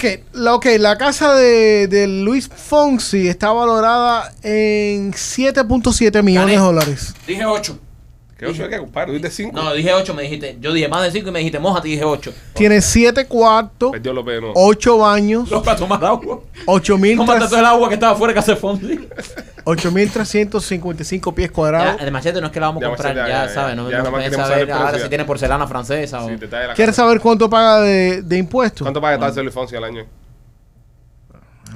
It. La, ok, la casa de, de Luis Fonsi está valorada en 7.7 millones de dólares. Dije 8. ¿Qué ocho hay que compadre? ¿Viste 5? No, dije 8, me dijiste. Yo dije más de 5 y me dijiste mojate y dije 8. Tiene 7 cuartos, Perdió López, no. 8 baños, No para tomar agua. 8.300 ¿Cómo todo el agua que estaba afuera que hace Fonsi? 8.355 pies Ya, cuadrados. el machete no es que la vamos a Ya, comprar, machete, ya, ya, ya, ¿sabes? No, ya no nada más pueden queremos saber saber el ahora precio si ya. tiene porcelana francesa o... Sí, detalle de la ¿Quieres casa. saber cuánto paga de, de impuestos? ¿Cuánto paga taxa Luis Fonsi al año?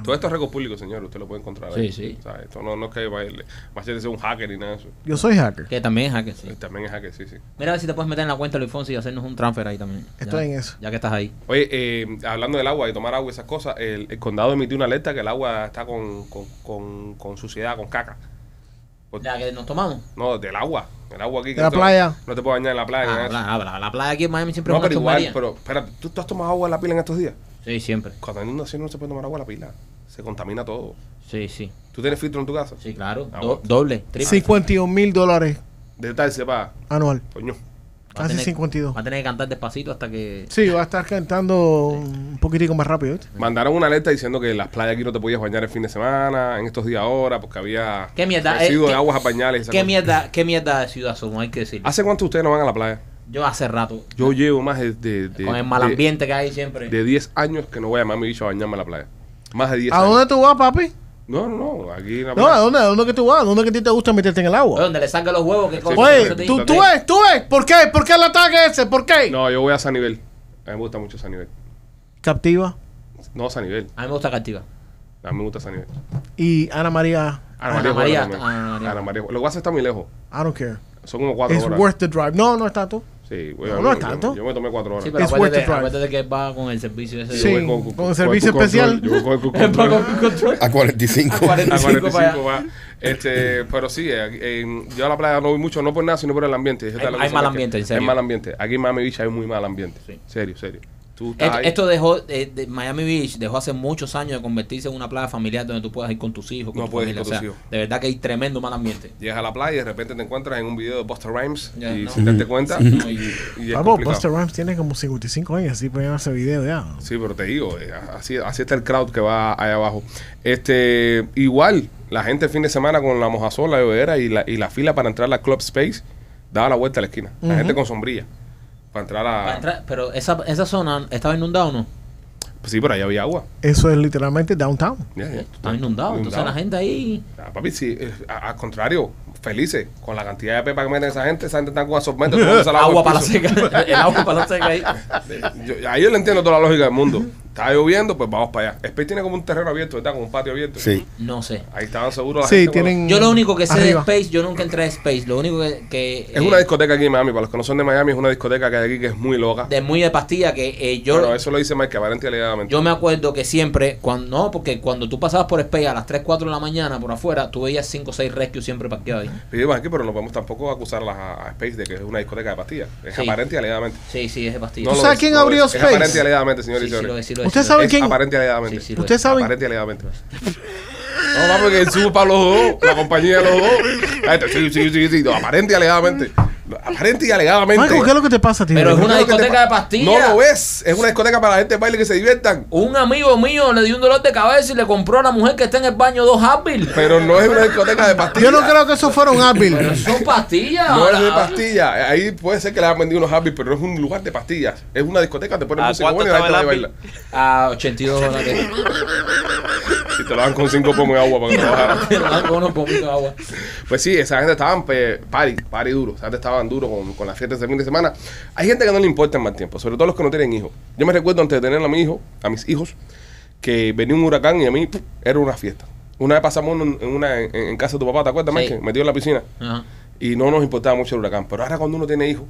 Todo esto es récord público, señor. Usted lo puede encontrar ahí. Sí, sí. O sea, esto no, no es que vaya- Machete sea un hacker ni nada de eso. Yo soy hacker. Que también es hacker, sí. También es hacker, sí, sí. Mira a ver si te puedes meter en la cuenta de Luis Fonsi y hacernos un transfer ahí también. Estoy Ya- en eso. Ya que estás ahí. Oye, eh, hablando del agua y tomar agua y esas cosas, el, el condado emitió una alerta que el agua está con, con, con, con suciedad, con caca. Por- Ya que nos tomamos. No, del agua. El agua aquí. que De la no te- playa. No te puedes bañar en la playa. Ah, la, la- la playa aquí en Miami siempre no, es una pero igual, pero espérate, ¿tú, tú has tomado agua en la pila en estos días? Sí, siempre. Cuando hay inundación no se puede tomar agua en la pila. Se contamina todo. Sí, sí. ¿Tú tienes filtro en tu casa? Sí, claro. Ah, Do- doble, triple. 51 mil dólares De tal se va. anual. Coño. Va a Casi tener- 52. Va a tener que cantar despacito hasta que... Sí, va a estar cantando un poquitico más rápido. ¿viste? Mandaron una alerta diciendo que en las playas aquí no te podías bañar el fin de semana, en estos días ahora, porque había ¿Qué mierda? residuos Eh, de ¿qué- aguas a pañales. ¿Qué mierda, ¿Qué mierda de ciudad somos? Hay que decirlo. ¿Hace cuánto ustedes no van a la playa? Yo hace rato, Yo llevo más de, de, de- con el mal de- ambiente que hay siempre. de 10 años que no voy a llamar a mi bicho a bañarme a la playa. Más de 10 ¿A años. dónde tú vas, papi? No, no, no. Aquí en la No, ¿a playa. dónde? ¿A dónde que tú vas? ¿A dónde que a ti te gusta meterte en el agua? Donde le saca los huevos que. Oye, te ¿tú, tú ves, tú ves. ¿Por qué? ¿Por qué el ataque ese? ¿Por qué? No, yo voy a San Nivel. A mí me gusta mucho San Nivel. Captiva No, San Nivel. A mí me gusta Cartiva. A mí me gusta San Nivel. y Ana María. Ana Ana María. también. Ana María. Ana María. Lo que pasa es que está muy lejos. I don't care. Son como 4 It's horas. worth the drive. No, no es tanto. Sí, No, yo, no es yo- tanto. Yo, me tomé 4 horas. Sí, pero acuérdate, acuérdate que va con el servicio ese. Sí. voy con el servicio especial. Yo voy con Control. con control. A 45. A 40. A 45 para 45 va. Este, pero sí, eh, en- yo a la playa no voy mucho, no por nada, sino por el ambiente. Hay- hay mal que- ambiente, en serio. Hay mal ambiente. Aquí en Miami Beach hay muy mal ambiente. Sí. Serio, serio. Tú estás Esto, dejó, eh, de Miami Beach dejó hace muchos años de convertirse en una playa familiar donde tú puedas ir con tus hijos, con No tu puedes ir con o tus sea, hijos. de verdad que hay tremendo mal ambiente. Llegas a la playa y de repente te encuentras en un video de Buster Rhymes y no. sin darte cuenta. No, y- y Vamos. Buster Rhymes tiene como 55 años, así pueden hacer video ya. Sí, pero te digo, eh, así, así está el crowd que va allá abajo. Este, igual, la gente el fin de semana con la mojazón, la bebedera y la, y la fila para entrar a la Club Space daba la vuelta a la esquina. La gente con sombrilla. Para entrar a. Para entrar- pero esa, esa zona estaba inundada o no? Pues sí, pero ahí había agua. Eso es literalmente downtown. Ya. Estaba inundado. Entonces la gente ahí. Ah, papi, sí, eh, a- al contrario, felices con la cantidad de pepa que meten esa gente. Esa gente está con absorbente. Agua al para la seca. El agua para la seca ahí. Yo, ahí yo le entiendo toda la lógica del mundo. Está lloviendo, pues vamos para allá. Space tiene como un terreno abierto, ¿verdad? Como un patio abierto. Sí. No sé. Ahí estaban seguros la Sí, gente, tienen. Yo lo único que sé Arriba. de Space, yo nunca entré a Space. Lo único que. que, Es eh, una discoteca aquí en Miami. Para los que no son de Miami, es una discoteca que hay aquí que es muy loca. de muy de pastilla que eh, yo. Pero eso lo dice Mike, aparente y alegadamente. Yo me acuerdo que siempre, cuando no, porque cuando tú pasabas por Space a las 3, 4 de la mañana por afuera, tú veías 5 o 6 rescues siempre parqueados ahí. Vivimos aquí, pero no podemos tampoco acusar a, a Space de que es una discoteca de pastillas. Es Sí. aparente y alegadamente. Sí, sí, es de pastilla. No ¿Tú sabes es, quién abrió es. Space? Es aparente y alegadamente, señor Sí, y sí, lo señores. es, sí lo es, ¿Usted sí lo sabe es. Es quién- aparente alegadamente. Sí, sí, lo ¿Usted es. sabe? Aparente y alegadamente. No, vamos, que subo para los dos, la compañía de los dos. Sí, sí, sí, sí, no, aparente y alegadamente. Aparente y alegadamente. Michael, ¿qué es lo que te pasa, tío? Pero es una ¿Qué lo que te discoteca de pastillas. No lo ves, es una discoteca para la gente que baile y que se diviertan. Un amigo mío le dio un dolor de cabeza y le compró a la mujer que está en el baño dos Advil. Pero no es una discoteca de pastillas. Yo no creo que eso fuera un Advil. Pero son pastillas. No es de pastillas. Ahí puede ser que le hayan vendido unos happy, pero no es un lugar de pastillas. Es una discoteca, te ponen ¿A música buena y la gente baila. A 82 dólares. Y te lo dan con cinco pomos de agua para que no bajara. Te dan con unos pomitos de agua. Pues sí, esa gente estaban pues, party, party duro. Esa gente estaban duro con, con las fiestas de fin de semana. Hay gente que no le importa el mal tiempo, sobre todo los que no tienen hijos. Yo me recuerdo antes de tener a mi hijo, a mis hijos, que venía un huracán y a mí era una fiesta. Una vez pasamos en, en una, en, en casa de tu papá, ¿te acuerdas, Sí. Mike? Metido en la piscina. Ajá. Y no nos importaba mucho el huracán. Pero ahora cuando uno tiene hijos,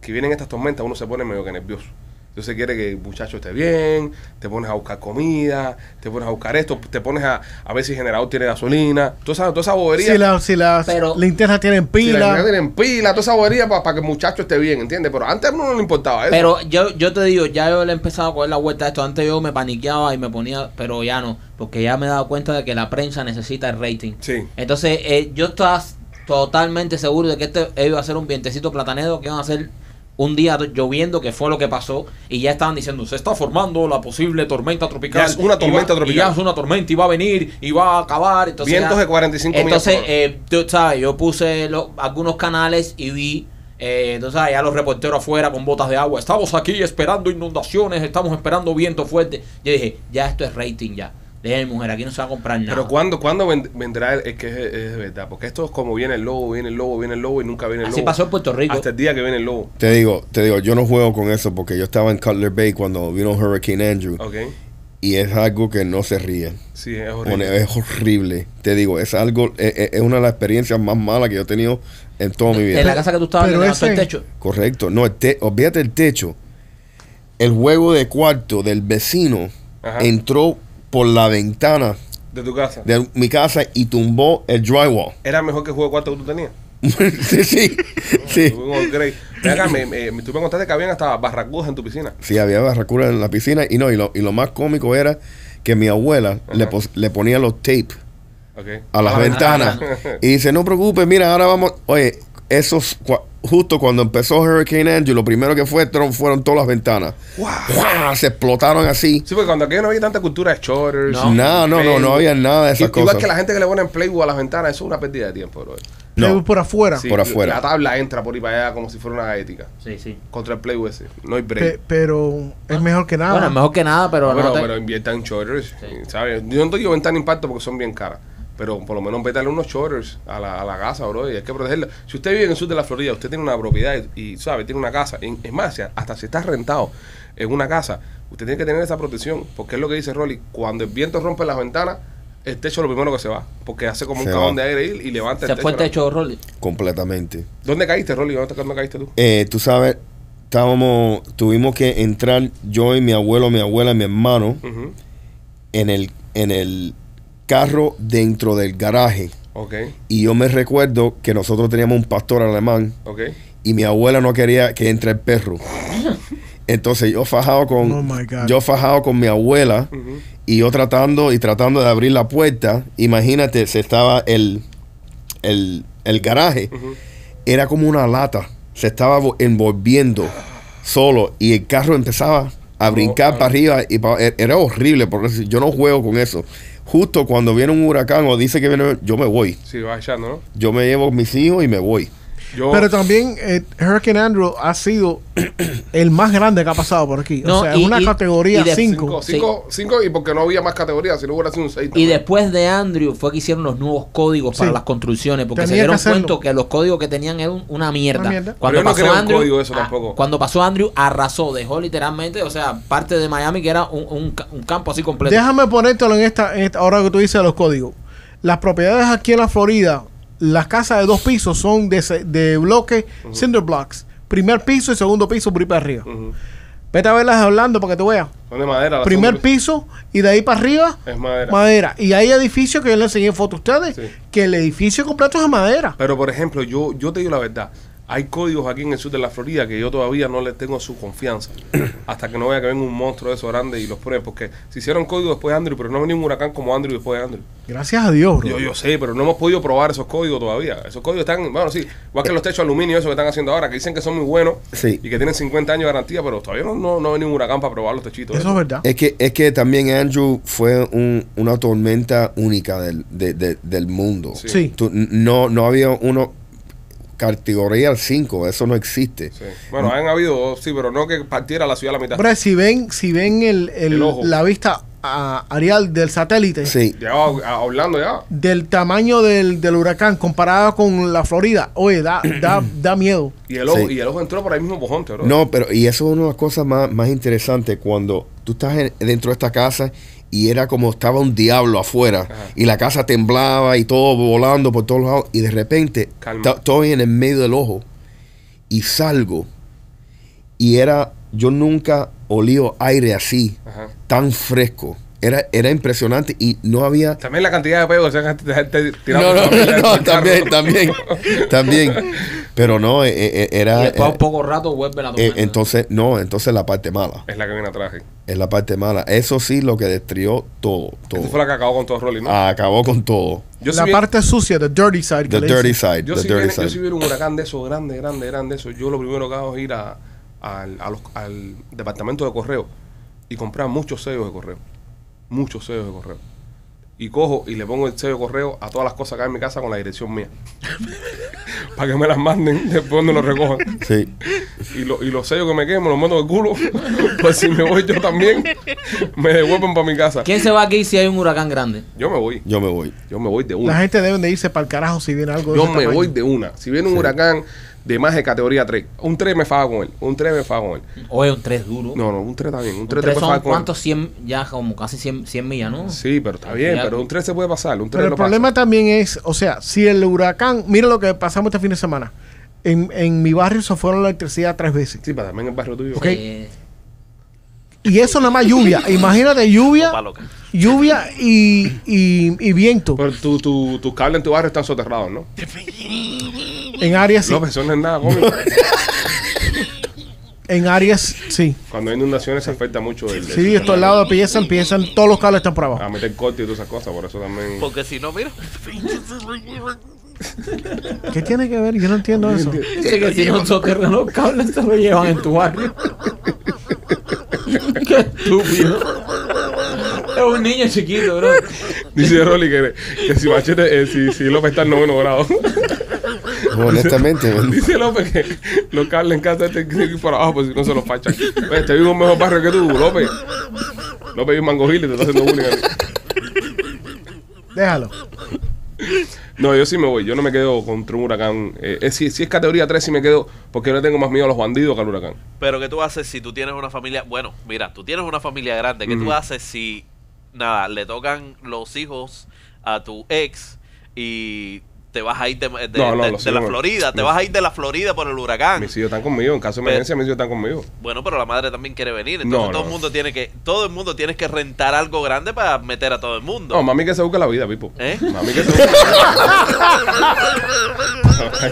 que vienen estas tormentas, uno se pone medio que nervioso. Entonces quiere que el muchacho esté bien, te pones a buscar comida, te pones a buscar esto, te pones a, a ver si el generador tiene gasolina, toda esa, toda esa bobería. Si, la- si las Pero- linternas tienen Si la pila. niña tienen pila, toda esa bobería para que el muchacho esté bien, ¿entiendes? Pero antes a uno no le importaba eso. Pero yo, yo te digo, ya yo le he empezado a coger la vuelta a esto. Antes yo me paniqueaba y me ponía, pero ya no, porque ya me he dado cuenta de que la prensa necesita el rating. Sí. Entonces, eh, yo estaba totalmente seguro de que este iba a ser un vientecito platanero, que iban a ser un día lloviendo, que fue lo que pasó, y ya estaban diciendo, se está formando la posible tormenta tropical. Ya es una y tormenta va- tropical. Ya es una tormenta y va a venir y va a acabar. Entonces Vientos ya- de 45 millas Entonces, eh, tú sabes, yo puse lo- algunos canales y vi, eh, sabes, ya los reporteros afuera con botas de agua. Estamos aquí esperando inundaciones, estamos esperando viento fuerte. Yo dije, ya esto es rating ya. Dejen mujer, aquí no se va a comprar nada. Pero ¿cuándo, ¿cuándo ven- vendrá el, el que es, es verdad? Porque esto es como viene el lobo, viene el lobo, viene el lobo y nunca viene el Así lobo. pasó en Puerto Rico. Hasta el día que viene el lobo. Te digo, te digo, yo no juego con eso porque yo estaba en Cutler Bay cuando vino Hurricane Andrew ¿Ok? y es algo que no se ríe. Sí, es horrible. Es horrible. Te digo, es algo, es, es- es una de las experiencias más malas que yo he tenido en toda mi En vida. la casa que tú estabas, Pero levantó el ese- techo. Correcto. No, el te- olvídate el techo. El juego de cuarto del vecino Ajá. entró por la ventana De tu casa. de mi casa y tumbó el drywall. ¿Era mejor que el juego de cuarto que tú tenías? sí, sí, sí. Tuve acá, me, me, me- tú me contaste que habían hasta barracudas en tu piscina. Sí, había barracuda en la piscina y no, y lo, y lo más cómico era que mi abuela le, pos- le ponía los tapes a las Ah, ventanas ah, y dice, no preocupes, mira, ahora vamos, oye, esos, justo cuando empezó Hurricane Andrew, lo primero que fue, fueron, fueron todas las ventanas. ¡Guau! Se explotaron así. Sí, porque cuando aquí no había tanta cultura de shorters. No. No, no, no, no había nada de esas Igual cosas. que la gente que le pone en Playboy a las ventanas, eso es una pérdida de tiempo, bro. No. por afuera. Sí, Por afuera. La tabla entra por ahí para allá como si fuera una galletica. Sí, sí. Contra el Playboy ese. No hay Pe- break. pero es mejor que nada. Bueno, mejor que nada, pero Pero, no te- pero inviertan en shorters, ¿sabes? Yo no estoy yo ventana impacto porque son bien caras. Pero por lo menos vétale unos shorters a la, a la casa, bro. Y hay que protegerla. Si usted vive en el sur de la Florida, usted tiene una propiedad y, y, ¿sabe? Tiene una casa. En- es más, hasta si está rentado en una casa, usted tiene que tener esa protección. Porque es lo que dice Rolly. Cuando el viento rompe las ventanas, el techo es lo primero que se va. Porque hace como un Se cajón va. de aire y, y levanta se el techo. fue el techo, Rolly. Completamente. ¿Dónde caíste, Rolly? ¿Dónde, dónde caíste tú? Eh, tú sabes, estábamos, tuvimos que entrar yo y mi abuelo, mi abuela, mi hermano en el, en el carro dentro del garaje. Ok, Y yo me recuerdo que nosotros teníamos un pastor alemán ok. y mi abuela no quería que entre el perro. Entonces yo fajado con Oh, my God. yo fajado con mi abuela y yo tratando y tratando de abrir la puerta. Imagínate, se estaba el el, el garaje era como una lata, se estaba vo- envolviendo solo y el carro empezaba a brincar ah. para arriba y e- era horrible porque yo no juego con eso. Justo cuando viene un huracán o dice que viene, yo me voy. Sí, va echando, ¿no? Yo me llevo mis hijos y me voy. Yo, Pero también eh, Hurricane Andrew ha sido el más grande que ha pasado por aquí. No, o sea, y- es una y- categoría y de- 5. cinco, cinco, cinco, y porque no había más categorías, si no hubiera sido un 6. Y después de Andrew fue que hicieron los nuevos códigos para Sí. las construcciones, porque se Tenía dieron cuenta que los códigos que tenían eran una mierda. Una mierda. Cuando Pero no pasó creo un Andrew, código eso ah, tampoco. cuando pasó Andrew arrasó, dejó literalmente, o sea, parte de Miami que era un, un ca- un campo así completo. Déjame ponértelo en esta, en esta ahora que tú dices los códigos. Las propiedades aquí en la Florida, las casas de dos pisos son de, de bloques cinder blocks. Primer piso y segundo piso por ahí para arriba. Vete a verlas hablando para que tú veas. Son de madera. Primer piso y de ahí para arriba, Es madera. madera. Y hay edificios que yo les enseñé fotos a ustedes, Sí. que el edificio completo es de madera. Pero, por ejemplo, yo, yo te digo la verdad. Hay códigos aquí en el sur de la Florida que yo todavía no les tengo su confianza. hasta que no vea que venga un monstruo de esos grandes y los pruebe. Porque se hicieron códigos después de Andrew, pero no ha venido un huracán como Andrew después de Andrew. Gracias a Dios, bro. Yo, yo sé, pero no hemos podido probar esos códigos todavía. Esos códigos están, bueno, sí, igual que los techos de aluminio, eso que están haciendo ahora, que dicen que son muy buenos Sí. y que tienen 50 años de garantía, pero todavía no, no, no ha venido un huracán para probar los techitos. Eso es verdad. Es que, es que también Andrew fue un- una tormenta única del, de- de- del mundo. Sí. Sí. Tú- no, no había uno categoría 5, eso no existe. Sí. Bueno, han habido, sí, pero no que partiera la ciudad a la mitad. Hombre, si ven, si ven el, el- El ojo. la vista a Arial del satélite, Sí. Ya Orlando ya. del tamaño del, del huracán comparado con la Florida, oye, da, da, da miedo. Y el ojo, Sí. y el ojo entró por ahí mismo bojonte. No, pero y eso es una de las cosas más, más interesantes cuando tú estás en- dentro de esta casa y era como estaba un diablo afuera Ajá. y la casa temblaba y todo volando por todos lados y de repente estoy en el medio del ojo y salgo y era yo nunca olío aire así Ajá. tan fresco era era impresionante y no había También la cantidad de pedos que se han de gente no, tirado no, no, del carro. también también también pero no eh, eh, y era después eh, un poco rato vuelve la eh, tormenta. entonces no entonces la parte mala Es la que viene atrás. eh. es la parte mala. Eso sí lo que destruyó todo. todo. Fue la que acabó con todo el rolling, ¿no? Acabó con todo. Yo la si parte sucia, the dirty side. que The dirty side. Yo the si, dirty viene, side. yo si un huracán de esos, grande, grande, grande, eso, yo lo primero que hago es ir a, al, a los- al departamento de correo y comprar muchos sellos de correo. Muchos sellos de correo. Y cojo y le pongo el sello de correo a todas las cosas que hay en mi casa con la dirección mía. Para que me las manden después donde lo recojan. Sí. Y, lo- y los sellos que me queden me los mando de culo. pues si me voy yo también, me devuelven para mi casa. ¿Quién se va aquí si hay un huracán grande? Yo me voy. Yo me voy. Yo me voy de La una. gente debe de irse para el carajo si viene algo de Yo ese me tamaño. voy de una. Si viene un huracán de más de categoría 3, un 3 me faga con él. Un 3 me faga con él. Oye, un 3 duro. No, no, un 3 está bien. Un Un 3 te son con él. cuántos 100, ya como casi 100, 100 millas, ¿no? Sí, pero está bien, Ya. pero un 3 se puede pasar. Un 3 Pero el lo problema también es, o sea, si el huracán, mira lo que pasamos este fin de semana. En, en mi barrio se fueron la electricidad tres veces. pasa. Sí, pero también el barrio tuyo. Ok. Eh, Y eso nada más lluvia. Imagínate lluvia, lluvia y, y, y viento. Pero tu, tu, tus cables en tu barrio están soterrados, ¿no? En áreas sí. No, eso no es nada cómico. En áreas sí. Cuando hay inundaciones se afecta mucho el, el- Sí, estos lados empiezan, empiezan, todos los cables están por abajo. a meter corte y todas esas cosas. Por eso también. Porque si no, mira. ¿Qué tiene que ver? Yo no entiendo eso. dice que si no soterran los cables se lo llevan en tu barrio. Qué estúpido. Es un niño chiquito, bro. Dice Rolly que, que si Machete, eh, si, si López está en noveno grado. Honestamente. Dice López que los cables en casa tienen que ir por abajo, pues si no se los fachan. Pues, te vivo en un mejor barrio que tú, López. López vive en Mango Hill y te está haciendo bullying. a mí. Déjalo. No, yo sí me voy. Yo no me quedo contra un huracán. Eh, eh, si, si es categoría 3, sí me quedo porque yo le tengo más miedo a los bandidos que al huracán. Pero ¿qué tú haces si tú tienes una familia? Bueno, mira, tú tienes una familia grande. ¿Qué tú haces si, nada, le tocan los hijos a tu ex y te vas a ir de, de- No, no, de- los de la. Florida, te No. vas a ir de la Florida por el huracán. Mis hijos están conmigo. En caso de Pero- emergencia, mis hijos están conmigo. Bueno, pero la madre también quiere venir, entonces No, todo no. el mundo tiene que, todo el mundo tiene que rentar algo grande para meter a todo el mundo. No, mami que se busca la vida, Pipo. ¿Eh? Mami que se busca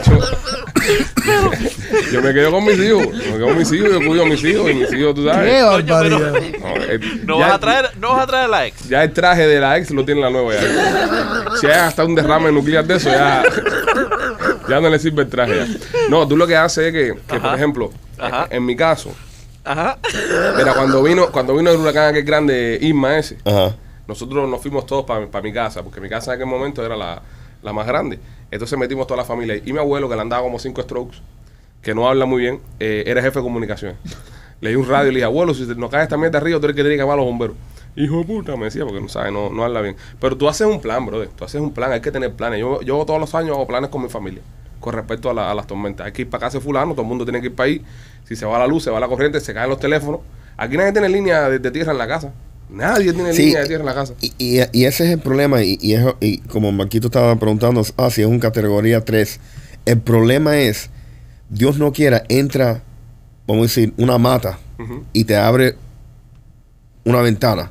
yo, yo me quedo con mis hijos. Yo me quedo con mis hijos, yo cuido a mis hijos y mis hijos, tú ¡Qué sabes. No, eh, no ya- vas a traer, no vas a traer a la ex. Ya el traje de la ex lo tiene la nueva ya. Si hay hasta un derrame nuclear de eso, ya, ya no le sirve el traje ya. No, tú lo que haces es que, que, por ejemplo, Ajá. en mi caso, Ajá. mira, cuando vino, cuando vino el huracán aquel grande Irma ese, Ajá. nosotros nos fuimos todos para mi casa, porque mi casa en aquel momento era la, la más grande. Entonces metimos toda la familia ahí. Y mi abuelo, que le andaba como cinco strokes, que no habla muy bien, eh, era jefe de comunicaciones. Le di un radio y le dije, abuelo, si nos cae esta mierda arriba, tú eres el que tiene que llamar a los bomberos. Hijo de puta, me decía, porque no sabe, no, no habla bien. Pero tú haces un plan, brother. Tú haces un plan, hay que tener planes. Yo, yo todos los años hago planes con mi familia con respecto a, la- a las tormentas. Hay que ir para casa de fulano, todo el mundo tiene que ir para ahí. Si se va la luz, se va la corriente, se caen los teléfonos. Aquí nadie tiene línea de, de tierra en la casa. Nadie tiene Sí. línea de tierra en la casa. Y, y- y ese es el problema. Y, y es- y como Marquito estaba preguntando, ah, si es un categoría 3. El problema es, Dios no quiera, entra, vamos a decir, una mata y te abre una ventana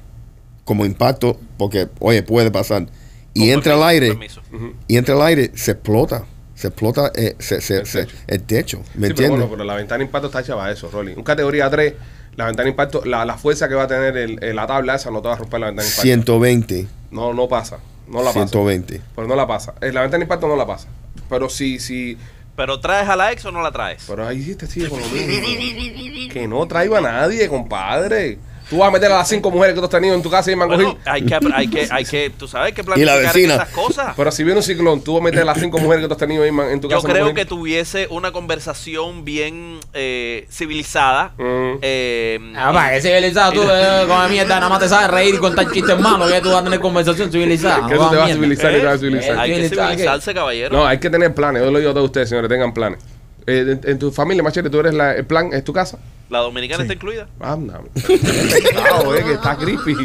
como impacto, porque, oye, puede pasar. Y entra al permiso, aire, y entra al aire, se explota. Se explota eh, se- se- El se- techo. el techo. ¿Me Sí, pero entiendes? bueno, pero la ventana de impacto está hecha para eso, Rolly. Un categoría 3, la ventana de impacto, la, la fuerza que va a tener el- el- la tabla esa no te va a romper la ventana de impacto. 120. No, no pasa. No la pasa. 120. Pero no la pasa. Eh, La ventana de impacto no la pasa. Pero sí, sí. Pero traes a la ex o no la traes. Pero ahí sí te sigue con lo mismo. Que no traigo a nadie, compadre. Tú vas a meter a las cinco mujeres que tú has tenido en tu casa y me han Bueno, cogido. hay que, hay que, hay que, tú sabes que Y planificar la vecina. esas cosas. Pero si viene un ciclón, tú vas a meter a las cinco mujeres que tú has tenido ahí en tu Yo casa. creo Mangojín? que tuviese una conversación bien eh, civilizada. Mm. eh, Ah, va, que civilizado tú, eh, con mierda, nada más te sabes reír y contar chistes malos, que tú vas a tener conversación civilizada. Que te va a civilizar y te va a ¿eh? civilizar. Hay que Civilizada, civilizarse, caballero. No, hay que tener planes. Yo lo digo a todos ustedes, señores, tengan planes. Eh, en, en tu familia, Machete, tú eres la- el plan, es tu casa. La dominicana está incluida. Anda, pecado, eh, que está creepy.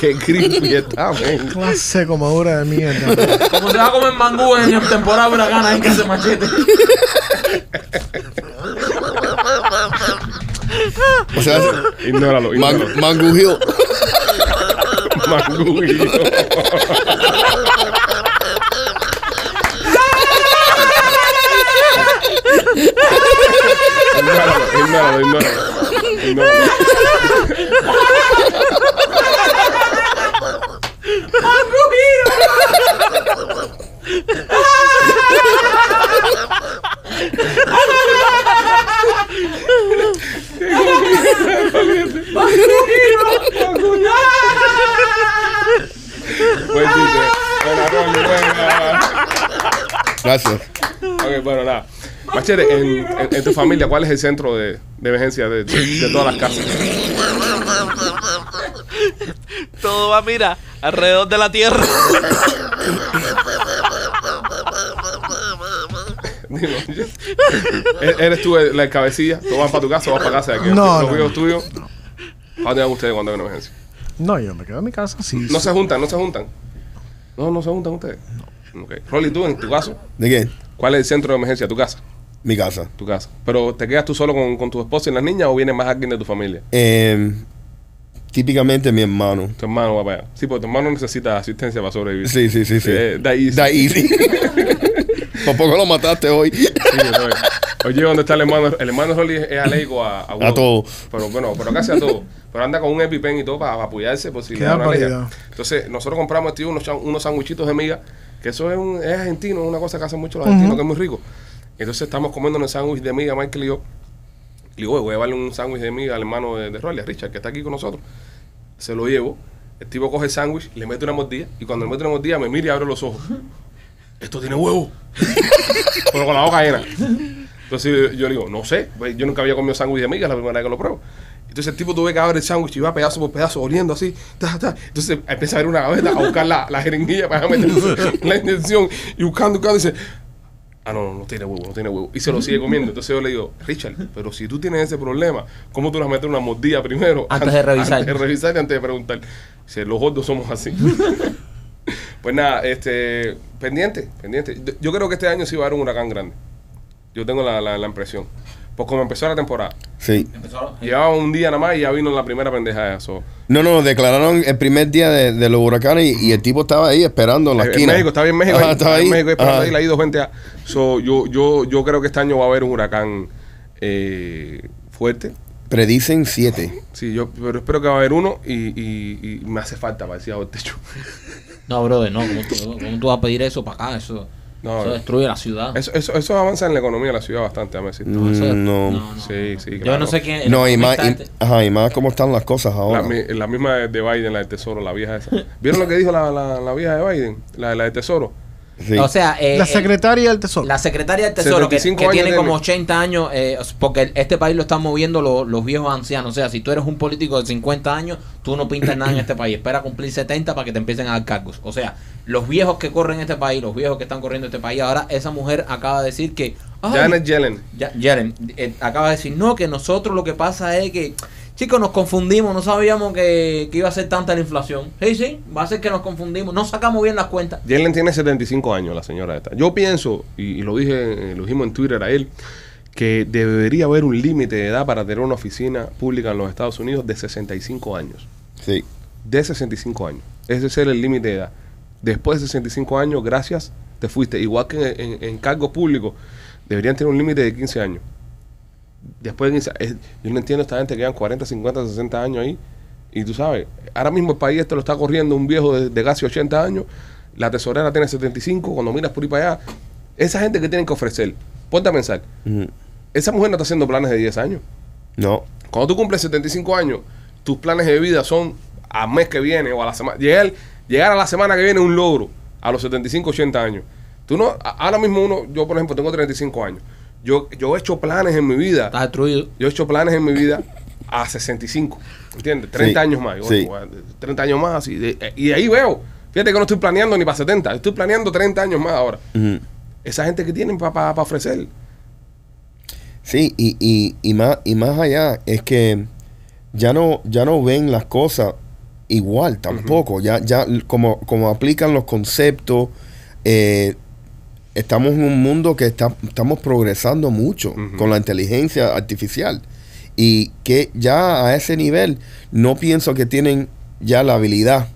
Qué creepy está, men. Clase de comadura de mierda. Como se va a comer mangú en temporada de huracán ahí que hace machete. O sea, Ignóralo, Man- ignóralo. Mango Hill. Mangullo. Ignóralo, ignóralo, ignóralo. Ignóralo. Buen chiste. Buena, Rolly, buena. Gracias. Ok, bueno, nada. Machete, en, en- en tu familia, ¿cuál es el centro de, de emergencia de, de- de todas las casas? Todo va, mira, alrededor de la tierra. ¿E- ¿Eres tú el- la cabecilla? ¿Tú vas para tu casa o vas para casa de aquí? No, ¿Los no. hijos tuyos? ¿A dónde van ustedes cuando hay una emergencia? No, yo me quedo en mi casa. Sí, No se juntan, no se juntan. No, no se juntan ustedes. Ok. Rolly, tú, en tu caso, ¿De qué? ¿cuál es el centro de emergencia? ¿Tu casa? Mi casa. Tu casa. ¿Pero te quedas tú solo con, con tu esposa y las niñas o viene más alguien de tu familia? Eh, típicamente mi hermano. Tu hermano va para allá. Sí, porque tu hermano necesita asistencia para sobrevivir. Sí, sí, sí, sí. Eh, da easy. Da easy. Por poco lo mataste hoy. Sí, oye. Oye, ¿dónde está el hermano? El hermano Rolly es alérgico a, a, huevo. todo. Pero bueno, pero casi a todo. Pero anda con un EpiPen y todo para, apoyarse por si le da una alergia. Entonces, nosotros compramos tío, unos, chan- unos sandwichitos de miga, que eso es, un, es argentino, una cosa que hacen mucho los argentinos, que es muy rico. Entonces, estamos comiendo un sándwich de miga, Michael y yo. Y digo, "Oye, voy a llevarle un sándwich de miga al hermano de, de Rolly, a Richard, que está aquí con nosotros. Se lo llevo. El tipo coge el sándwich, le mete una mordida, y cuando le mete una mordida, me mira y abre los ojos. Esto tiene huevo. Pero con la boca llena. Entonces yo le digo, no sé, pues, yo nunca había comido sándwich de miga, es la primera vez que lo pruebo. Entonces el tipo tuve que abrir el sándwich y va pedazo por pedazo, oliendo así. ta, ta. Entonces empieza a ver una gaveta a buscar la, la jeringuilla para meter la inyección y buscando, buscando, y dice, ah, no, no, tiene huevo, no tiene huevo. Y se lo sigue comiendo. Entonces yo le digo, Richard, pero si tú tienes ese problema, ¿cómo tú a meter una mordida primero? Antes de revisar. Antes de revisar y antes de preguntar. Dice, los gordos somos así. Pues nada, este, pendiente, pendiente. Yo- Yo creo que este año sí va a haber un huracán grande. Yo tengo la, la, la impresión. Pues como empezó la temporada, Sí. Llevaba un día nada más y ya vino la primera pendeja de eso. No, no, declararon el primer día de, de los huracanes y, y el tipo estaba ahí esperando en la En esquina. México, está bien México. Ajá, ahí, estaba está en ahí. México esperando Ajá. ahí, le ha ido gente a- So, yo, yo, yo creo que este año va a haber un huracán eh, fuerte. Predicen siete. Sí, yo pero espero que va a haber uno y, y, y me hace falta para decir el techo. No, brother, no. ¿Cómo tú, cómo tú vas a pedir eso para acá? Eso, No, eso no. destruye la ciudad. Eso, eso, eso avanza en la economía de la ciudad bastante, déjame decirte. No, eso- Mm, no. Sí, sí, Yo claro. no sé quién. No, y más, y, ajá, y más cómo están las cosas La, ahora. mi- la misma de Biden, la del Tesoro, la vieja esa. ¿Vieron lo que dijo la, la, la vieja de Biden? La, la del Tesoro. Sí. O sea, eh, la el- secretaria del Tesoro. La secretaria del Tesoro, que, 75 que años tiene como 80 años, eh, porque este país lo están moviendo los, los viejos ancianos. O sea, si tú eres un político de 50 años, tú no pintas nada en este país. Espera cumplir 70 para que te empiecen a dar cargos. O sea, los viejos que corren este país, los viejos que están corriendo este país, ahora esa mujer acaba de decir que... Janet Yellen. ya- Yellen, eh, acaba de decir, no, que nosotros lo que pasa es que, chicos, nos confundimos, no sabíamos que, que iba a ser tanta la inflación. Sí, sí, va a ser que nos confundimos, no sacamos bien las cuentas. Yellen tiene 75 años, la señora esta. Yo pienso, y, y lo dije, eh, lo dijimos en Twitter a él, que debería haber un límite de edad para tener una oficina pública en los Estados Unidos de 65 años. Sí. De 65 años. Ese es el límite de edad. Después de 65 años, gracias, te fuiste. Igual que en, en- en cargos públicos, deberían tener un límite de 15 años. Después de 15 es- yo no entiendo esta gente que llevan 40, 50, 60 años ahí. Y tú sabes, ahora mismo el país este lo está corriendo un viejo de, de casi 80 años. La tesorera tiene 75. Cuando miras por ahí para allá, esa gente que tienen que ofrecer, ponte a pensar, esa mujer no está haciendo planes de 10 años. No. Cuando tú cumples 75 años, tus planes de vida son al mes que viene o a la semana. Llegar, llegar a la semana que viene un logro a los 75, 80 años. Tú no, ahora mismo uno, yo por ejemplo tengo 35 años. Yo, yo he hecho planes en mi vida. Está destruido. Yo he hecho planes en mi vida a 65. ¿Entiendes? 30 Sí, años más. Yo, sí. bueno, 30 años más. Y de, y de ahí veo. Fíjate que no estoy planeando ni para 70. Estoy planeando 30 años más ahora. Esa gente que tienen para ofrecer. Sí, y, y, y, más, y más allá es que ya no, ya no ven las cosas igual tampoco. Ya, ya como, como aplican los conceptos, eh, estamos en un mundo que está, estamos progresando mucho con la inteligencia artificial. Y que ya a ese nivel no pienso que tienen ya la habilidad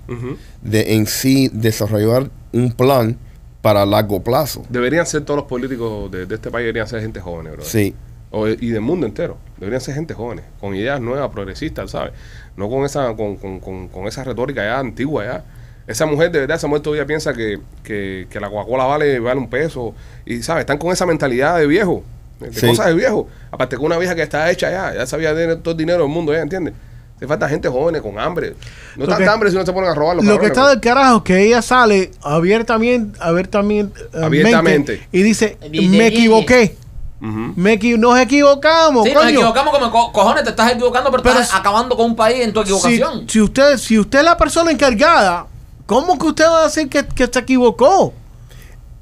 de en sí desarrollar un plan para largo plazo. Deberían ser todos los políticos de, de este país, deberían ser gente joven, bro. Sí, O- y del mundo entero. Deberían ser gente jóvenes, con ideas nuevas, progresistas, ¿sabes? No con esa, con, con, con, con esa retórica ya antigua ya. Esa mujer, de verdad, esa mujer todavía piensa que, que, que la Coca-Cola vale, vale un peso. Y, ¿sabes? Están con esa mentalidad de viejo. De Sí. cosas de viejo. Aparte que una vieja que está hecha ya, ya sabía tener todo el dinero del mundo, ¿ya entiendes? Te falta gente joven con hambre. No Lo tanta que- hambre si no se ponen a robar los Lo que está del carajo es que ella sale abiertamente, abiertamente, eh, Abiertamente. mente y dice, me equivoqué. Ujú. Me equi- nos equivocamos, Sí, nos coño. equivocamos como co- cojones, te estás equivocando, pero, Pero estás si- acabando con un país en tu Si, equivocación. si usted, si usted es la persona encargada, ¿cómo que usted va a decir que, que se equivocó?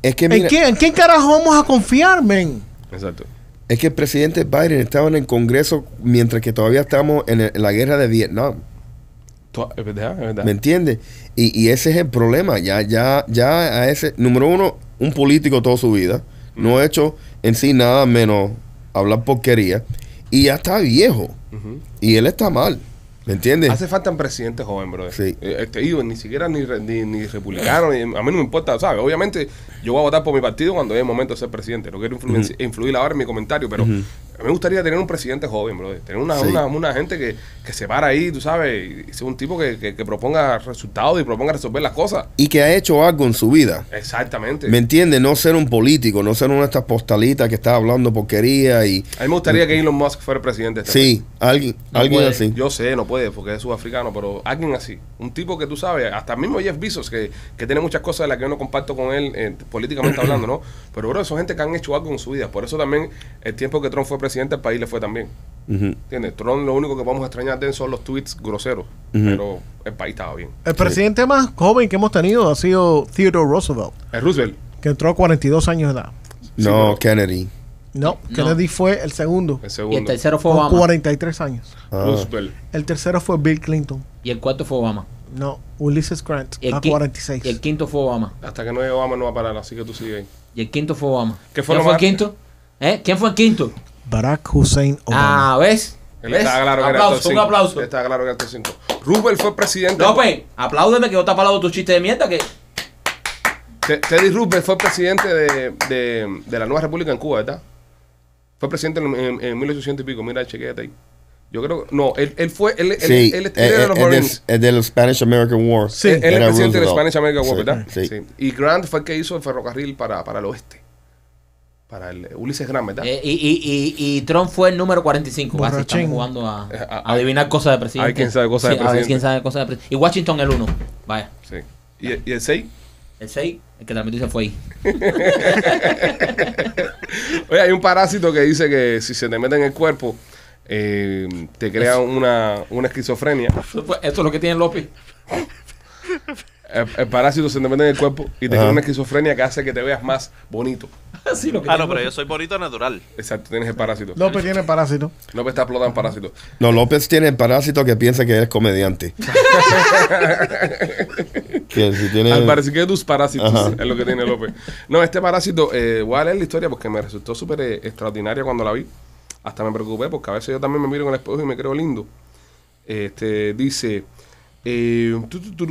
es que ¿En, mira, qué, ¿En quién carajo vamos a confiar, men? Exacto. Es que el presidente Biden estaba en el Congreso mientras que todavía estamos en, el- en la guerra de Vietnam. Tú- Es verdad, es verdad. ¿Me entiendes? Y, y ese es el problema. Ya, ya, ya a ese, número uno, un político toda su vida. No ha hecho en sí nada menos hablar porquería. Y ya está viejo. Y él está mal. ¿Me entiendes? Hace falta un presidente joven, brother. Sí. Este, digo, ni siquiera ni, ni, ni republicano, ni- a mí no me importa, ¿sabes? Obviamente, yo voy a votar por mi partido cuando llegue el momento de ser presidente. No quiero influenci- influir ahora en mi comentario, pero a mí me gustaría tener un presidente joven, brother. Tener una, Sí. una, una gente que, que se para ahí, tú sabes, y sea un tipo que, que, que proponga resultados y proponga resolver las cosas. Y que ha hecho algo en su vida. Exactamente. ¿Me entiendes? No ser un político, no ser una de estas postalitas que está hablando porquería y... a mí me gustaría que Elon Musk fuera el presidente. de este país. Sí, alguien, No alguien puede. así. Yo sé, no puede porque es sudafricano, pero alguien así. Un tipo que tú sabes, hasta el mismo Jeff Bezos, que, que tiene muchas cosas de las que yo no comparto con él eh, políticamente hablando, ¿no? Pero, bro, son gente que han hecho algo en su vida. Por eso también el tiempo que Trump fue presidente, el país le fue también. ¿Entiendes? Trump lo único que vamos a extrañar de él son los tweets groseros. Pero el país estaba bien. El presidente más joven que hemos tenido ha sido Theodore Roosevelt, El Roosevelt. que entró a 42 años de edad. No, pero- Kennedy. No, No. Kennedy fue el segundo, El Y el segundo. tercero fue con Obama. 43 años. Ah. Roosevelt. El tercero fue Bill Clinton, Y el cuarto fue Obama. No, Ulysses Grant Y el, a qui- 46. y el quinto fue Obama. Hasta que no llegue Obama no va a parar, así que tú sigue ahí. Y el quinto fue Obama. ¿Qué fue ¿Quién fue el quinto? ¿Eh? ¿Quién fue el quinto? Barack Hussein Obama. Ah, ¿ves? ¿Ves? estaba claro que era aplauso, el top un aplauso. Estaba claro que era el top 5. Roosevelt fue presidente. López, apláudeme que yo te aplaudo tu chiste de mierda que... Te- Teddy Roosevelt fue presidente de, de, de la nueva república en Cuba, ¿verdad? Fue presidente en, en, en 1800 y pico. Mira, chequéate ahí. Yo creo no, él, él fue, él, él, Sí, él, él eh, era de eh, los es Marines. del- es del Spanish American War. Sí. Él, él es Era presidente del Roosevelt. Spanish American War, Sí, ¿verdad? sí. Y Grant fue el que hizo el ferrocarril para, para el oeste. Para el Ulises Grant, ¿verdad? Eh, y, y, y, y Trump fue el número 45. Casi estamos jugando a, Eh, a- a adivinar cosas de presidente. ver quién sabe cosas de Sí, ver presidente. quién sabe cosas de presidente. Y Washington el 1. Vaya. Sí. ¿Y, y el 6? El 6, el que transmitió se fue ahí. Oye, hay un parásito que dice que si se te mete en el cuerpo, eh, te crea una, una esquizofrenia. Eso, fue- eso es lo que tiene López. El, el parásito se te mete en el cuerpo y te crea una esquizofrenia que hace que te veas más bonito. Así lo que Ah, no, pero yo soy bonito natural. Exacto, tienes el parásito. López tiene parásito. López está explotando en parásito. No, López tiene el parásito que piensa que eres comediante. que si tiene... Al parecer que tus parásitos Ajá. es lo que tiene López. No, este parásito, eh, voy a leer la historia porque me resultó súper eh, extraordinaria cuando la vi. Hasta me preocupé porque a veces yo también me miro en el espejo y me creo lindo. Este dice, eh,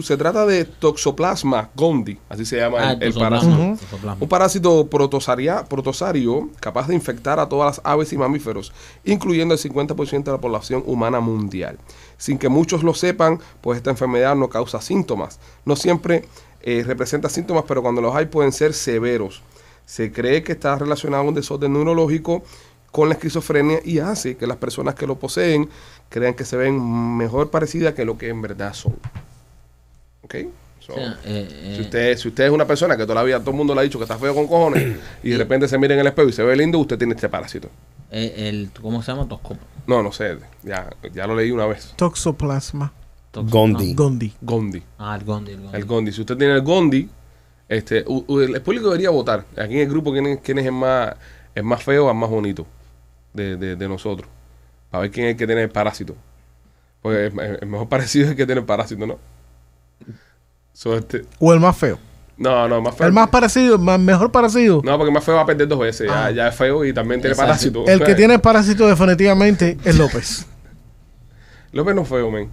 se trata de Toxoplasma gondii, así se llama Ah, el, parásito. Un parásito protosaria- protosario capaz de infectar a todas las aves y mamíferos, incluyendo el 50% de la población humana mundial. Sin que muchos lo sepan, pues esta enfermedad no causa síntomas. No siempre eh, representa síntomas, pero cuando los hay pueden ser severos. Se cree que está relacionado a un desorden neurológico con la esquizofrenia y hace que las personas que lo poseen crean que se ven mejor parecidas que lo que en verdad son. ¿Ok? So, O sea, eh, eh, si usted, si usted es una persona que toda la vida todo el mundo le ha dicho que está feo con cojones y de repente se mira en el espejo y se ve lindo, usted tiene este parásito. eh, el, ¿Cómo se llama? Tosco- No, no sé, ya, ya lo leí una vez. Toxoplasma toxo- Gondi. Gondi. Gondi. Ah, el Gondi. El Gondi. El Gondi. Si usted tiene el Gondi, este, u- u- el público debería votar. Aquí en el grupo, ¿quién es, quién es el, más, el más feo o el más bonito de, de, de nosotros? Para ver quién es el que tiene el parásito. Porque el, el mejor parecido es el que tiene el parásito, ¿no? So, este, O el más feo. no, no, el más feo. El más parecido, el más, mejor parecido. No, porque el más feo va a perder dos veces. Ya, Ah. ya es feo y también tiene Exacto. parásito. El que tiene parásito definitivamente es López. López no es feo, men.